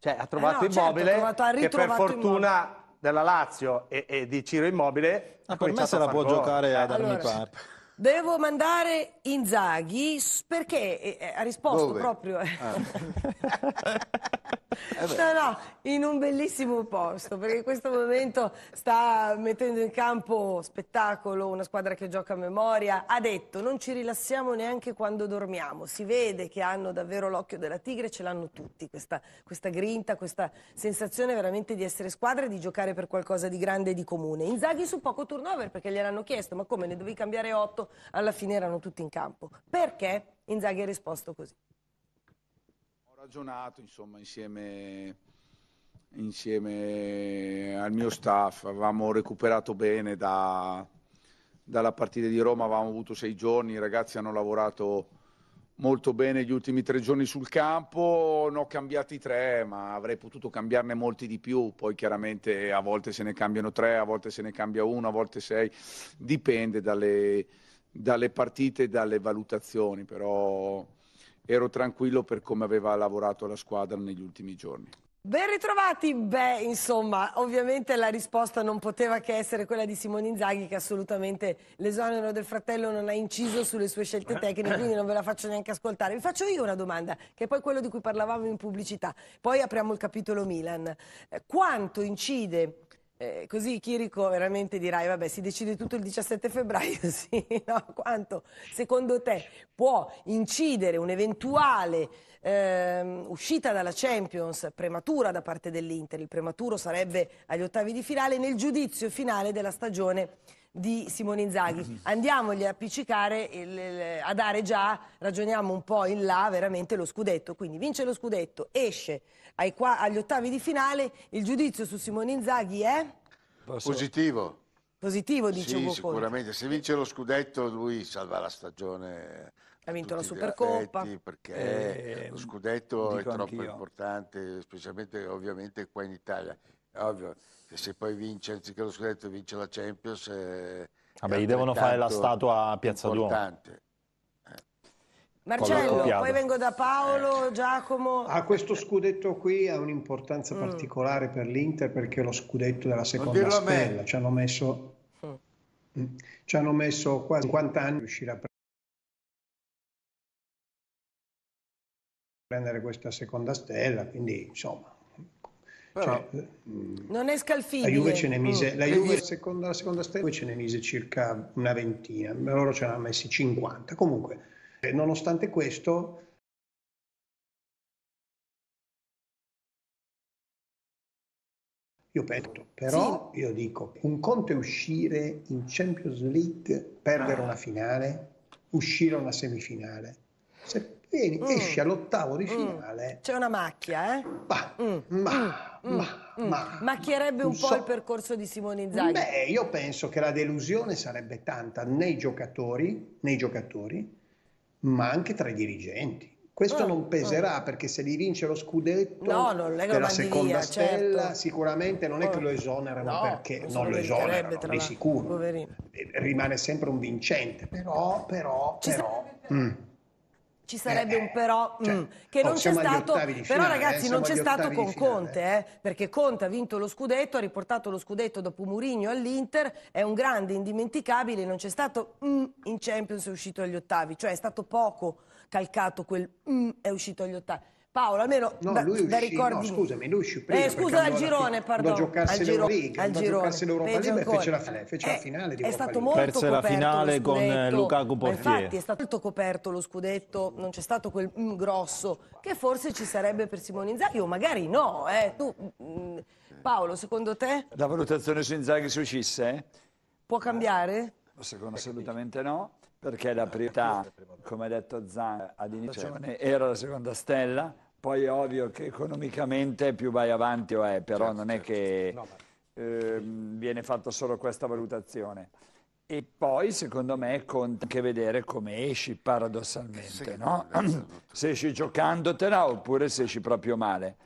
cioè ha trovato eh no, Immobile certo, ha trovato, che per fortuna immobile. della Lazio e, e, di Ciro Immobile ha per me se la può gol. giocare ad allora, Armi Park. Devo mandare Inzaghi perché eh, eh, ha risposto Dove? proprio. Eh. Ah. no, no, in un bellissimo posto, perché in questo momento sta mettendo in campo spettacolo, una squadra che gioca a memoria. Ha detto non ci rilassiamo neanche quando dormiamo. Si vede che hanno davvero l'occhio della tigre, ce l'hanno tutti, questa, questa grinta, questa sensazione veramente di essere squadra e di giocare per qualcosa di grande e di comune. Inzaghi su poco turnover perché gliel'hanno chiesto, ma come ne dovevi cambiare otto? Alla fine erano tutti in campo. Perché? Inzaghi ha risposto così ragionato insomma, insieme, insieme, al mio staff, avevamo recuperato bene da, dalla partita di Roma, avevamo avuto sei giorni, i ragazzi hanno lavorato molto bene gli ultimi tre giorni sul campo, ne ho cambiati tre, ma avrei potuto cambiarne molti di più, poi chiaramente a volte se ne cambiano tre, a volte se ne cambia uno, a volte sei, dipende dalle, dalle partite e dalle valutazioni, però ero tranquillo per come aveva lavorato la squadra negli ultimi giorni. Ben ritrovati, beh insomma ovviamente la risposta non poteva che essere quella di Simone Inzaghi che assolutamente l'esonero del fratello non ha inciso sulle sue scelte tecniche quindi non ve la faccio neanche ascoltare. Vi faccio io una domanda che è poi quello di cui parlavamo in pubblicità, poi apriamo il capitolo Milan. Eh, quanto incide eh, così Chirico veramente dirai, vabbè, si decide tutto il 17 febbraio, sì, no? Quanto secondo te può incidere un'eventuale eh, uscita dalla Champions prematura da parte dell'Inter? Il prematuro sarebbe agli ottavi di finale nel giudizio finale della stagione di Simone Inzaghi. Andiamogli a appiccicare, a dare già, ragioniamo un po' in là, veramente lo scudetto. Quindi vince lo scudetto, esce ai, agli ottavi di finale, il giudizio su Simone Inzaghi è? Positivo. Positivo, dice sì, sicuramente. Se vince lo scudetto lui salva la stagione. Ha vinto la Supercoppa. Perché eh, lo scudetto è troppo anch'io. importante, specialmente ovviamente qua in Italia. È ovvio che se poi vince, anziché lo scudetto, vince la Champions... È, Vabbè, gli devono fare la statua a Piazza Duomo. Marcello, poi vengo da Paolo, Giacomo. A questo scudetto qui ha un'importanza mm. particolare per l'Inter perché è lo scudetto della seconda stella. Ci hanno messo, mm. mm. ci hanno messo quasi 50 anni a riuscire a prendere questa seconda stella, quindi insomma cioè, mm, non è scalfibile. La Juve ce ne mise, mm. la Juve seconda, la seconda stella ce ne mise circa una ventina, loro ce ne hanno messi 50. Comunque, Nonostante questo, Io penso, però sì. io dico, un conto è uscire in Champions League, perdere ah. una finale, uscire a una semifinale. Se vieni, mm. esci all'ottavo di mm. finale... C'è una macchia, eh? Ma, mm. ma, mm. ma, mm. ma... Macchierebbe un so... po' il percorso di Simone Inzaghi? Beh, io penso che la delusione sarebbe tanta nei giocatori, nei giocatori ma anche tra i dirigenti. Questo oh, non peserà oh. perché se li vince lo scudetto no, non è della seconda via, stella, certo. sicuramente non è che lo esonerano no, perché non lo esonerano di sicuro. Poverino. Rimane sempre un vincente, però, però, però. Ci sarebbe eh, un però cioè, mm, che oh, non c'è stato finale, però ragazzi eh, non c'è stato con Conte eh, perché Conte ha vinto lo scudetto ha riportato lo scudetto dopo Murigno all'Inter è un grande indimenticabile non c'è stato mm, in Champions è uscito agli ottavi cioè è stato poco calcato quel mm, è uscito agli ottavi Paolo, almeno no, da, lui da ricordi. No, scusami, lui uscì prima. Eh, scusa, al girone, giocarsi al girone, League, al girone. l'Europa League fece la, fece la eh, finale di È stato molto Perse la finale con Lukaku Portier. infatti è stato molto coperto lo scudetto, non c'è stato quel mm, grosso che forse ci sarebbe per Simone Inzaghi o magari no, eh. Tu, mm, Paolo, secondo te? La valutazione su Inzaghi su uscisse? Può cambiare? Secondo assolutamente no, perché la priorità, come ha detto Zan ad inizio, era la seconda stella, Poi è ovvio che economicamente più vai avanti o è, però certo, non è certo, che certo. eh, viene fatta solo questa valutazione. E poi, secondo me, conta anche vedere come esci paradossalmente, sì, no? se esci giocandotela oppure se esci proprio male.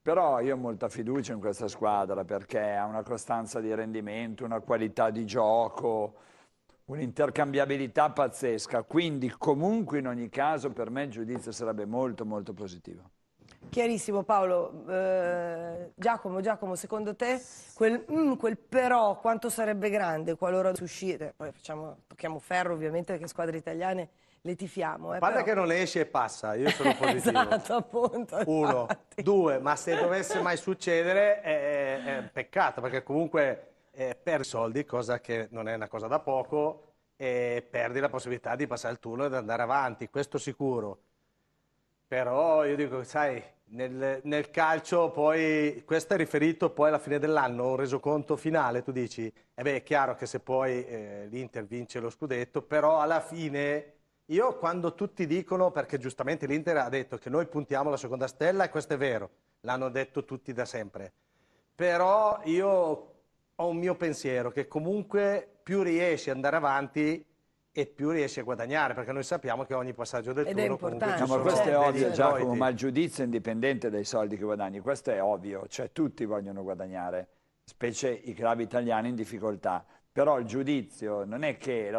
Però io ho molta fiducia in questa squadra perché ha una costanza di rendimento, una qualità di gioco, un'intercambiabilità pazzesca. Quindi comunque in ogni caso per me il giudizio sarebbe molto molto positivo. Chiarissimo Paolo, eh, Giacomo, Giacomo, secondo te quel, mm, quel, però quanto sarebbe grande qualora uscire, poi facciamo, tocchiamo ferro ovviamente perché squadre italiane le tifiamo. Eh, Guarda però... che non esce e passa, io sono positivo. esatto, appunto. Uno, infatti. due, ma se dovesse mai succedere è, è un peccato perché comunque eh, perdi soldi, cosa che non è una cosa da poco, e perdi la possibilità di passare il turno ed andare avanti, questo sicuro. Però io dico, sai, nel, nel, calcio poi, questo è riferito poi alla fine dell'anno, un resoconto finale, tu dici, eh beh è chiaro che se poi eh, l'Inter vince lo scudetto, però alla fine io quando tutti dicono, perché giustamente l'Inter ha detto che noi puntiamo la seconda stella e questo è vero, l'hanno detto tutti da sempre, però io ho un mio pensiero che comunque più riesci ad andare avanti e più riesci a guadagnare, perché noi sappiamo che ogni passaggio del Ed turno comunque ci no, ma questo è ovvio Giacomo, ma il giudizio è indipendente dai soldi che guadagni, questo è ovvio, cioè tutti vogliono guadagnare, specie i club italiani in difficoltà, però il giudizio non è che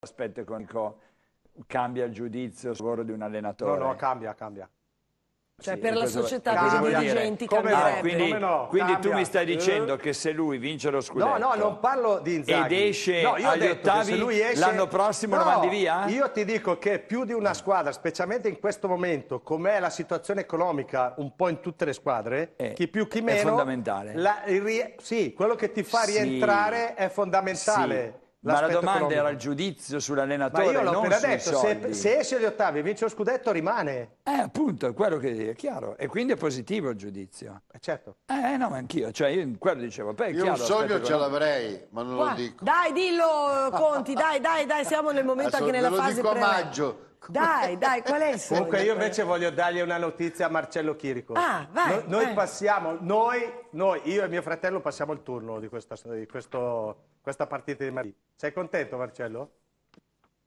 l'aspetto economico cambia il giudizio sul lavoro di un allenatore. No, no, cambia, cambia. Cioè sì, per la società per i dirigenti cambierebbe. quindi, no, quindi tu mi stai dicendo che se lui vince lo scudetto No, no, non parlo di Inzaghi. Ed esce no, agli ottavi esce... l'anno prossimo no, lo mandi via? Io ti dico che più di una squadra, specialmente in questo momento, com'è la situazione economica un po' in tutte le squadre, eh, chi più chi meno... È fondamentale. La, sì, quello che ti fa rientrare sì, è fondamentale. Sì. Ma la domanda economico. era il giudizio sull'allenatore, Ma io l'ho appena detto, se, se, esce agli ottavi e vince lo scudetto rimane. Eh, appunto, è quello che è chiaro. E quindi è positivo il giudizio. Eh, certo. Eh, no, ma anch'io. Cioè, io quello dicevo, beh, Io chiaro, un sogno ce l'avrei, ma non Qua, lo dico. Dai, dillo, Conti, dai, dai, dai, siamo nel momento Adesso, anche nella fase lo dico a maggio. Dai, dai, qual è il sogno? Comunque io invece voglio dargli una notizia a Marcello Chirico. Ah, vai. No, noi vai. passiamo, noi, noi, io e mio fratello passiamo il turno di questa, di questo, questa partita di martedì. Sei contento Marcello?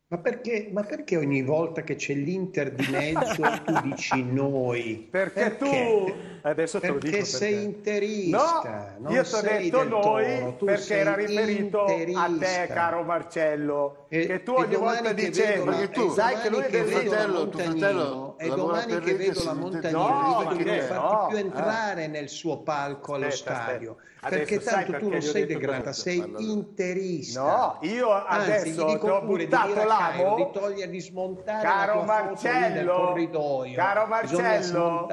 Ma perché, ma perché, ogni volta che c'è l'Inter di mezzo tu dici noi? Perché, perché? tu adesso te perché lo dico sei interista. No, io ti ho detto noi perché era riferito interista. a te, caro Marcello, e, che tu ogni volta dicevi perché tu sai che lui è del fratello, tuo fratello è domani che vedo la Montagnini no, non devo farti no. più entrare nel suo palco allo stadio. Aspetta. Perché tanto tu non sei degrata, sei interista. No, io adesso Anzi, ti ho buttato l'amo. Di togliere, di smontare caro Marcello, Caro Marcello,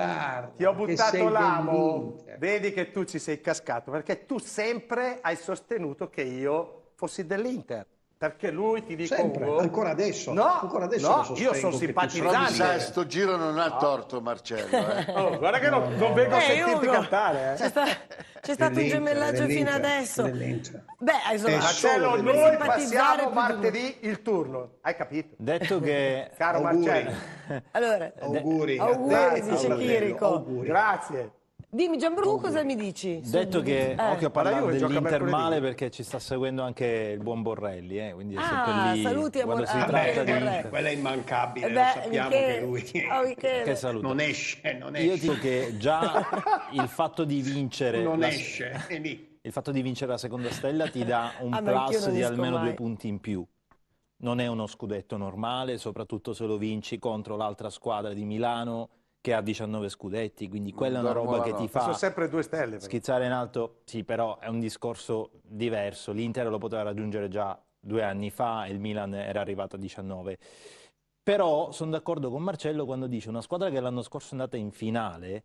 ti ho buttato l'amo. Vedi che tu ci sei cascato, perché tu sempre hai sostenuto che io fossi dell'Inter. Perché lui ti dico Sempre, Ugo, ancora adesso, no, ancora adesso no, io sono simpatizzante. Sto giro non ha torto Marcello. Eh. Oh, guarda che non, non vengo a sentirti Ugo, cantare. Eh. C'è, sta, c'è stato un gemellaggio fino adesso. Beh, insomma, Marcello, noi passiamo martedì il turno. Hai capito? Detto che... Caro auguri. Marcello. Allora, auguri. Auguri, dice Chirico. Grazie. Dimmi Gianbruno cosa mi dici? Detto che eh. occhio a parlare dell'Inter male perché ci sta seguendo anche il buon Borrelli, eh? quindi è ah, lì saluti a quando si ah, tratta beh, di Quella è immancabile, eh beh, lo sappiamo Michele. che lui oh, che saluto. non esce, non esce. Io dico che già il fatto di vincere non la... esce, il fatto di vincere la seconda stella ti dà un ah, plus di almeno mai. due punti in più. Non è uno scudetto normale, soprattutto se lo vinci contro l'altra squadra di Milano che ha 19 scudetti, quindi quella è una roba che ti fa sono sempre due stelle, schizzare in alto. Sì, però è un discorso diverso. L'Inter lo poteva raggiungere già due anni fa e il Milan era arrivato a 19. Però sono d'accordo con Marcello quando dice una squadra che l'anno scorso è andata in finale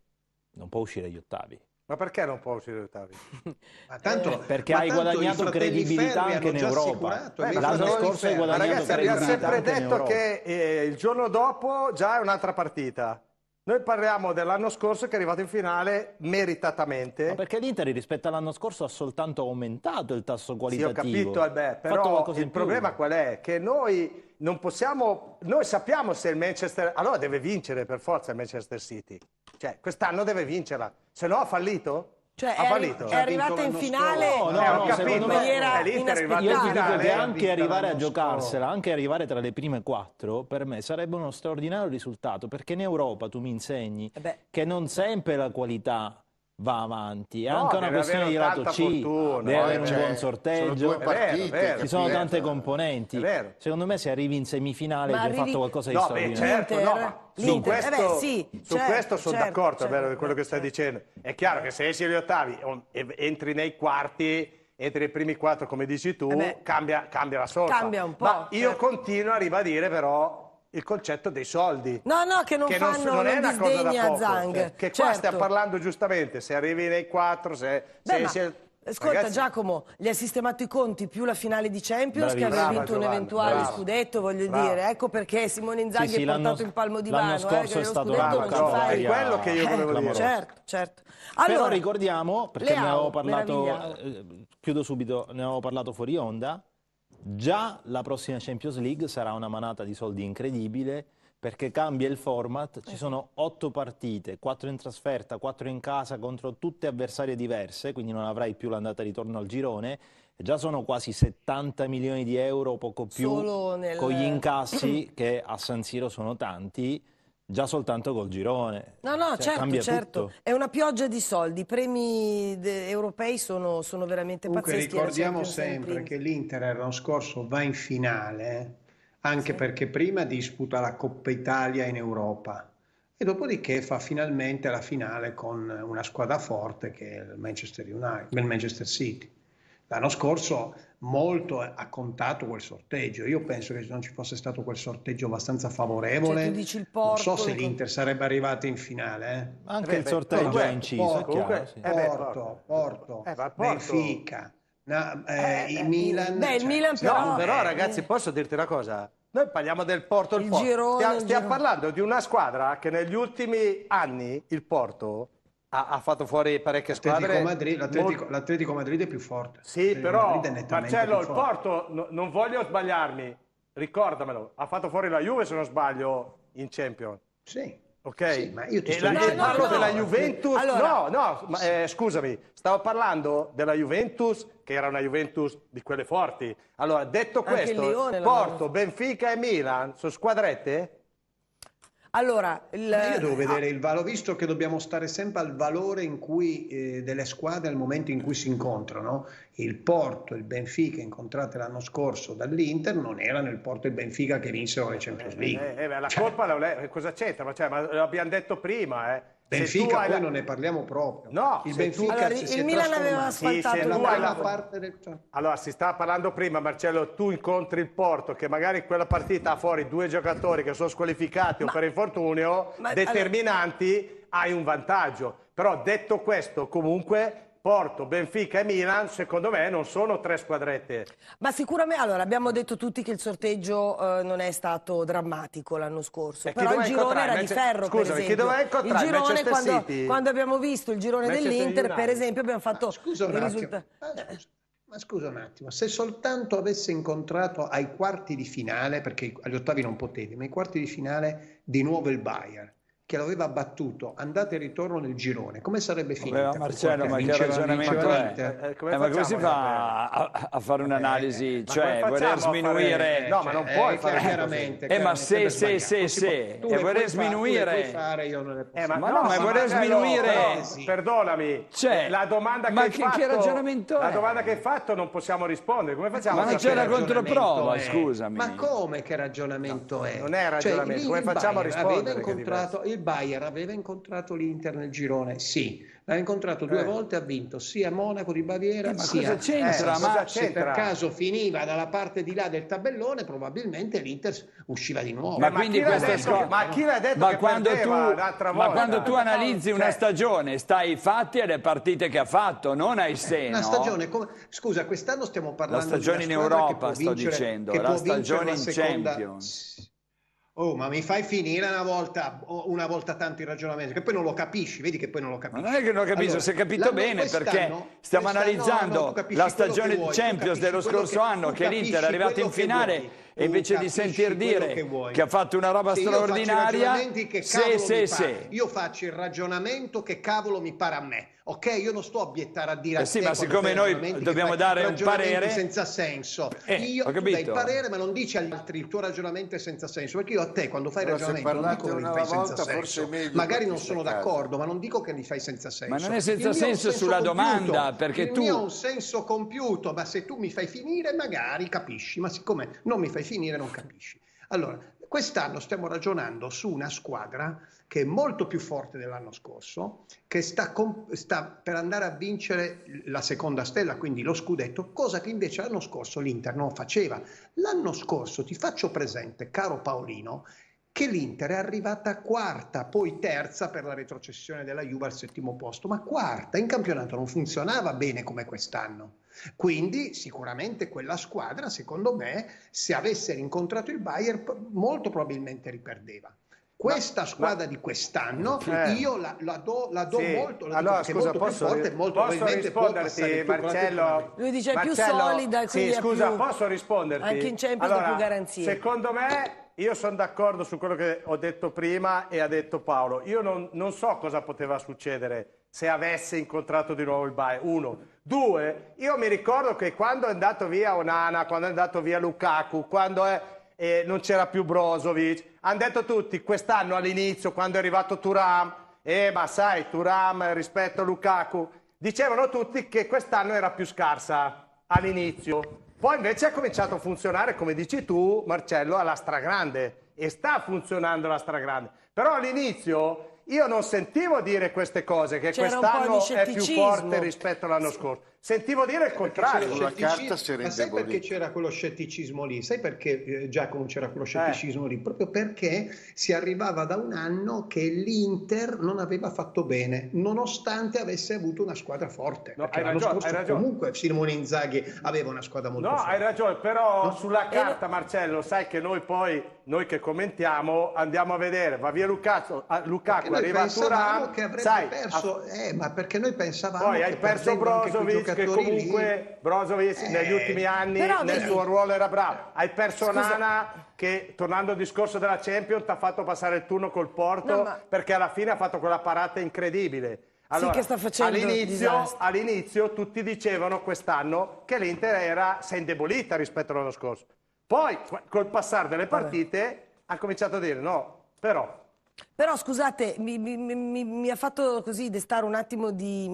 non può uscire agli ottavi. Ma perché non può uscire agli ottavi? ma tanto, eh, perché ma hai guadagnato credibilità anche in Europa. Beh, l'anno scorso hai guadagnato ragazzi, credibilità sempre detto che eh, il giorno dopo già è un'altra partita. Noi parliamo dell'anno scorso che è arrivato in finale meritatamente. Ma perché l'Inter rispetto all'anno scorso ha soltanto aumentato il tasso qualitativo. Sì, ho capito, Albert, però il problema qual è? Che noi non possiamo, noi sappiamo se il Manchester, allora deve vincere per forza il Manchester City. Cioè, quest'anno deve vincerla, se no ha fallito? Cioè, è, fallito. è arrivata in finale no, no, no, no secondo me è Io ti dico che anche arrivare a giocarsela, anche arrivare tra le prime quattro, per me sarebbe uno straordinario risultato, perché in Europa tu mi insegni eh che non sempre la qualità va avanti. È no, anche una questione di lato C, fortuna, deve avere un buon sorteggio. Partite, vero, Ci sono tante componenti. Secondo me se arrivi in semifinale hai fatto qualcosa di no, straordinario. Beh, certo, no, su questo, eh beh, sì, su certo, questo sono certo, d'accordo, certo, quello certo, che stai certo. dicendo. È chiaro che se esci agli ottavi e entri nei quarti entri nei primi quattro come dici tu, eh cambia, cambia, la sorta. Cambia un po'. Ma io certo. continuo a ribadire però il concetto dei soldi. No, no, che non che fanno, non, non è una cosa da poco. Zang. Che, che certo. qua stiamo parlando giustamente, se arrivi nei quattro, se... Beh, se, ma... Ascolta Ragazzi... Giacomo, gli hai sistemato i conti più la finale di Champions Bravissima. che aveva vinto Giovanni, un eventuale brava. scudetto, voglio brava. dire. Ecco perché Simone Inzaghi sì, sì, è portato in palmo di mano. L'anno eh, scorso eh, è stato bravo, no, È quello che io volevo eh, dire. Certo, certo. Allora, Però ricordiamo, perché ne avevo parlato, eh, chiudo subito, ne avevo parlato fuori onda, già la prossima Champions League sarà una manata di soldi incredibile perché cambia il format, ci sono otto partite, quattro in trasferta, quattro in casa contro tutte avversarie diverse, quindi non avrai più l'andata e ritorno al girone, già sono quasi 70 milioni di euro, poco più, nel... con gli incassi che a San Siro sono tanti, già soltanto col girone. No, no, cioè, certo, certo. Tutto. È una pioggia di soldi, i premi europei sono, sono veramente Comunque, pazzeschi. Ricordiamo sempre che l'Inter l'anno scorso va in finale anche sì. perché prima disputa la Coppa Italia in Europa e dopodiché fa finalmente la finale con una squadra forte che è il Manchester, United, il Manchester City. L'anno scorso molto ha contato quel sorteggio. Io penso che se non ci fosse stato quel sorteggio abbastanza favorevole, cioè, Porto, non so se l'Inter sarebbe arrivata in finale. Eh. Anche beh, il sorteggio ha inciso. Porto, comunque, sì. Porto, Porto, eh, Porto, Benfica, No, eh, il Milan. Beh, il Milan però... No, però ragazzi, posso dirti una cosa? Noi parliamo del Porto. Il, il Porto. Girone, stiamo, stiamo parlando di una squadra che negli ultimi anni, il Porto, ha, ha fatto fuori parecchie squadre. Madrid, L'Atletico, l'Atletico, Madrid è più forte. Sì, però, Marcello, il Porto, no, non voglio sbagliarmi, ricordamelo, ha fatto fuori la Juve, se non sbaglio, in Champions. Sì. Ok, sì, ma io ti e sto la, dicendo... parlo no, della Juventus. Allora... No, no, ma, eh, scusami, stavo parlando della Juventus, che era una Juventus di quelle forti. Allora, detto questo, Porto, Benfica e Milan sono squadrette? Allora, il... io devo vedere il valore, visto che dobbiamo stare sempre al valore in cui, eh, delle squadre al momento in cui si incontrano. Il Porto e il Benfica incontrate l'anno scorso dall'Inter non erano il Porto e il Benfica che vinsero le Champions League. Eh, eh, la cioè... colpa la, cosa c'entra? Ma, cioè, ma l'abbiamo detto prima, eh. Benfica poi la... non ne parliamo proprio. No, il Benfica allora, si, il Milan aveva asfaltato sì, la prima parte del Allora, si stava parlando prima, Marcello, tu incontri il Porto che magari in quella partita ha fuori due giocatori che sono squalificati ma... o per infortunio, ma... determinanti, allora... hai un vantaggio. Però detto questo, comunque Porto, Benfica e Milan, secondo me non sono tre squadrette. Ma sicuramente, allora, abbiamo detto tutti che il sorteggio eh, non è stato drammatico l'anno scorso, e però il girone era di ferro, Scusami, chi doveva incontrare? Il girone, quando, quando, abbiamo visto il girone dell'Inter, per esempio, abbiamo fatto scusa il risultato... Ma scusa un attimo, se soltanto avesse incontrato ai quarti di finale, perché agli ottavi non potevi, ma ai quarti di finale di nuovo il Bayern, che l'aveva battuto andate e ritorno nel girone, come sarebbe finita? Vabbè, Marcello, ma che ragionamento è? Eh, eh, eh, ma come si fa a, a fare un'analisi? Eh, cioè, voler sminuire... Fare... No, ma non cioè, puoi fare chiaramente. Eh, ma se, se, se, se, e voler sminuire... Fare, io non eh, ma, no, ma voler sminuire... Perdonami, cioè, la domanda che ma hai che, fatto... che ragionamento La domanda che hai fatto non possiamo rispondere, come facciamo Ma non c'è la controprova, scusami. Ma come che ragionamento è? Non è ragionamento, come facciamo a rispondere? Il Bayern aveva incontrato l'Inter nel girone? Sì. L'ha incontrato due eh. volte, ha vinto sia Monaco di Baviera eh, ma sia... Cosa c'entra? Eh, ma se per caso finiva dalla parte di là del tabellone, probabilmente l'Inter usciva di nuovo. Ma, ma quindi questa scuola... Ma chi l'ha detto ma quando tu, Ma quando tu analizzi una cioè stagione, stai ai fatti e alle partite che ha fatto, non ai seno. Una stagione... Come... Scusa, quest'anno stiamo parlando La stagione in Europa, sto vincere, dicendo. La stagione in seconda... Oh, ma mi fai finire una volta, una volta tanto il ragionamento, che poi non lo capisci, vedi che poi non lo capisci. Ma non è che non lo capisco, allora, si è capito bene perché stiamo analizzando la stagione di Champions dello scorso anno che l'Inter è arrivato in finale e invece di sentir dire che, che, ha fatto una roba straordinaria, se, se, se. Io faccio il ragionamento che cavolo mi pare a me. Ok, io non sto a obiettare a dire eh sì, ma siccome noi dobbiamo dare un parere senza senso. Eh, io tu dai il parere, ma non dici agli altri il tuo ragionamento è senza senso, perché io a te quando fai il ragionamento non dico che li fai senza senso. Magari non sono d'accordo, ma non dico che li fai senza senso. Ma non è senza senso sulla compiuto, domanda, perché il tu mio ha un senso compiuto, ma se tu mi fai finire magari capisci, ma siccome non mi fai finire non capisci. Allora, quest'anno stiamo ragionando su una squadra che è molto più forte dell'anno scorso, che sta, sta, per andare a vincere la seconda stella, quindi lo scudetto, cosa che invece l'anno scorso l'Inter non faceva. L'anno scorso, ti faccio presente, caro Paolino, che l'Inter è arrivata quarta, poi terza per la retrocessione della Juve al settimo posto, ma quarta in campionato non funzionava bene come quest'anno. Quindi sicuramente quella squadra, secondo me, se avesse incontrato il Bayern, molto probabilmente riperdeva. Questa squadra ma, di quest'anno eh. io la, la, do, la do sì. molto, la allora, scusa, molto posso, forte, molto posso risponderti Marcello? Lui dice Marcello, più solida, sì, scusa, più, posso risponderti? Anche in Champions allora, più garanzie. Secondo me io sono d'accordo su quello che ho detto prima e ha detto Paolo. Io non, non, so cosa poteva succedere se avesse incontrato di nuovo il Bayern. Uno. Due, io mi ricordo che quando è andato via Onana, quando è andato via Lukaku, quando è e non c'era più Brozovic. Hanno detto tutti quest'anno all'inizio, quando è arrivato Turam, eh ma sai, Turam rispetto a Lukaku, dicevano tutti che quest'anno era più scarsa all'inizio. Poi invece ha cominciato a funzionare, come dici tu, Marcello, alla stragrande. E sta funzionando alla stragrande. Però all'inizio io non sentivo dire queste cose, che quest'anno è più forte rispetto all'anno scorso. Sentivo dire il contrario. Sulla carta si Ma sai perché c'era quello scetticismo lì? Sai perché eh, Giacomo c'era quello scetticismo eh. lì? Proprio perché si arrivava da un anno che l'Inter non aveva fatto bene, nonostante avesse avuto una squadra forte. No, hai ragione, hai ragione. Comunque Simone Inzaghi aveva una squadra molto no, forte. No, hai ragione, però no? sulla carta, Marcello, sai che noi poi, noi che commentiamo, andiamo a vedere, va via Lukaku, Lukaku arriva Turam, che avrebbe sai, perso, a... eh, ma perché noi pensavamo poi hai perso Brozovic che comunque. Brozovic eh, negli ultimi anni nel vedi. suo ruolo era bravo. Hai perso Scusa. Nana che tornando al discorso della Champions ti ha fatto passare il turno col Porto no, ma... perché alla fine ha fatto quella parata incredibile. Allora, sì, all'inizio, all'inizio tutti dicevano quest'anno che l'Inter era, si è indebolita rispetto all'anno scorso. Poi col passare delle partite Vabbè. ha cominciato a dire no, però però scusate, mi, mi, mi, mi, ha fatto così destare un attimo di,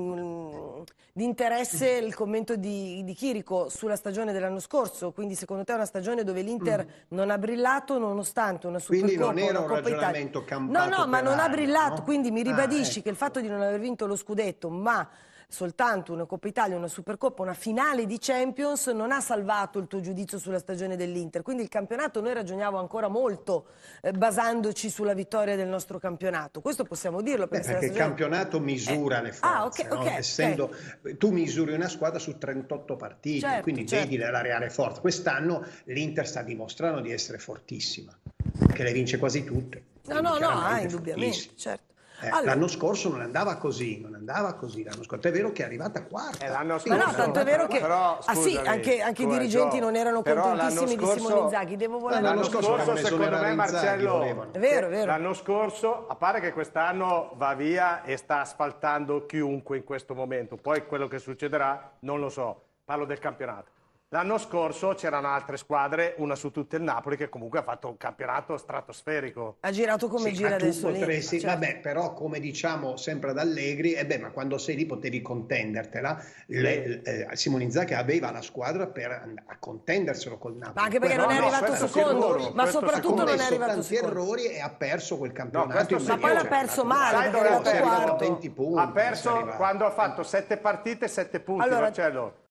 di interesse il commento di, di, Chirico sulla stagione dell'anno scorso, quindi secondo te è una stagione dove l'Inter mm. non ha brillato nonostante una Supercoppa, Quindi non era un ragionamento campato No, no, ma non ha brillato, no? quindi mi ribadisci ah, ecco. che il fatto di non aver vinto lo scudetto, ma soltanto una Coppa Italia, una Supercoppa, una finale di Champions non ha salvato il tuo giudizio sulla stagione dell'Inter. Quindi il campionato noi ragioniamo ancora molto eh, basandoci sulla vittoria del nostro campionato. Questo possiamo dirlo. Perché, perché stagione... il campionato misura eh. le forze. Ah, okay, okay, no? Essendo, okay. Tu misuri una squadra su 38 partite, certo, quindi certo. vedi la reale forza. Quest'anno l'Inter sta dimostrando di essere fortissima, che le vince quasi tutte. No, no, no, ah, indubbiamente, certo. Eh, allora. L'anno scorso non andava così, non andava così l'anno scorso. È vero che è arrivata quarta. Eh, l'anno scorso. Ma no, tanto è vero che però, ah, sì, anche, anche i dirigenti non erano contentissimi scorso, di Simone Inzaghi. Devo volere l'anno scorso, scorso secondo me, Marcello, è vero, è vero. L'anno scorso, a parte che quest'anno va via e sta asfaltando chiunque in questo momento. Poi quello che succederà non lo so. Parlo del campionato. L'anno scorso c'erano altre squadre, una su tutte il Napoli, che comunque ha fatto un campionato stratosferico. Ha girato come sì, gira adesso potresti, lì. Certo. Vabbè, però come diciamo sempre ad Allegri, eh beh, ma quando sei lì potevi contendertela. Le, eh, Simone Inzaghi aveva la squadra per a contenderselo col Napoli. Ma anche perché non è arrivato no, secondo, ma soprattutto non è arrivato tanti secondo. errori e ha perso quel campionato. No, ma poi l'ha perso male. Ha perso? 20 punti. Ha perso quando ha fatto sette partite, sette punti, allora, Marcello.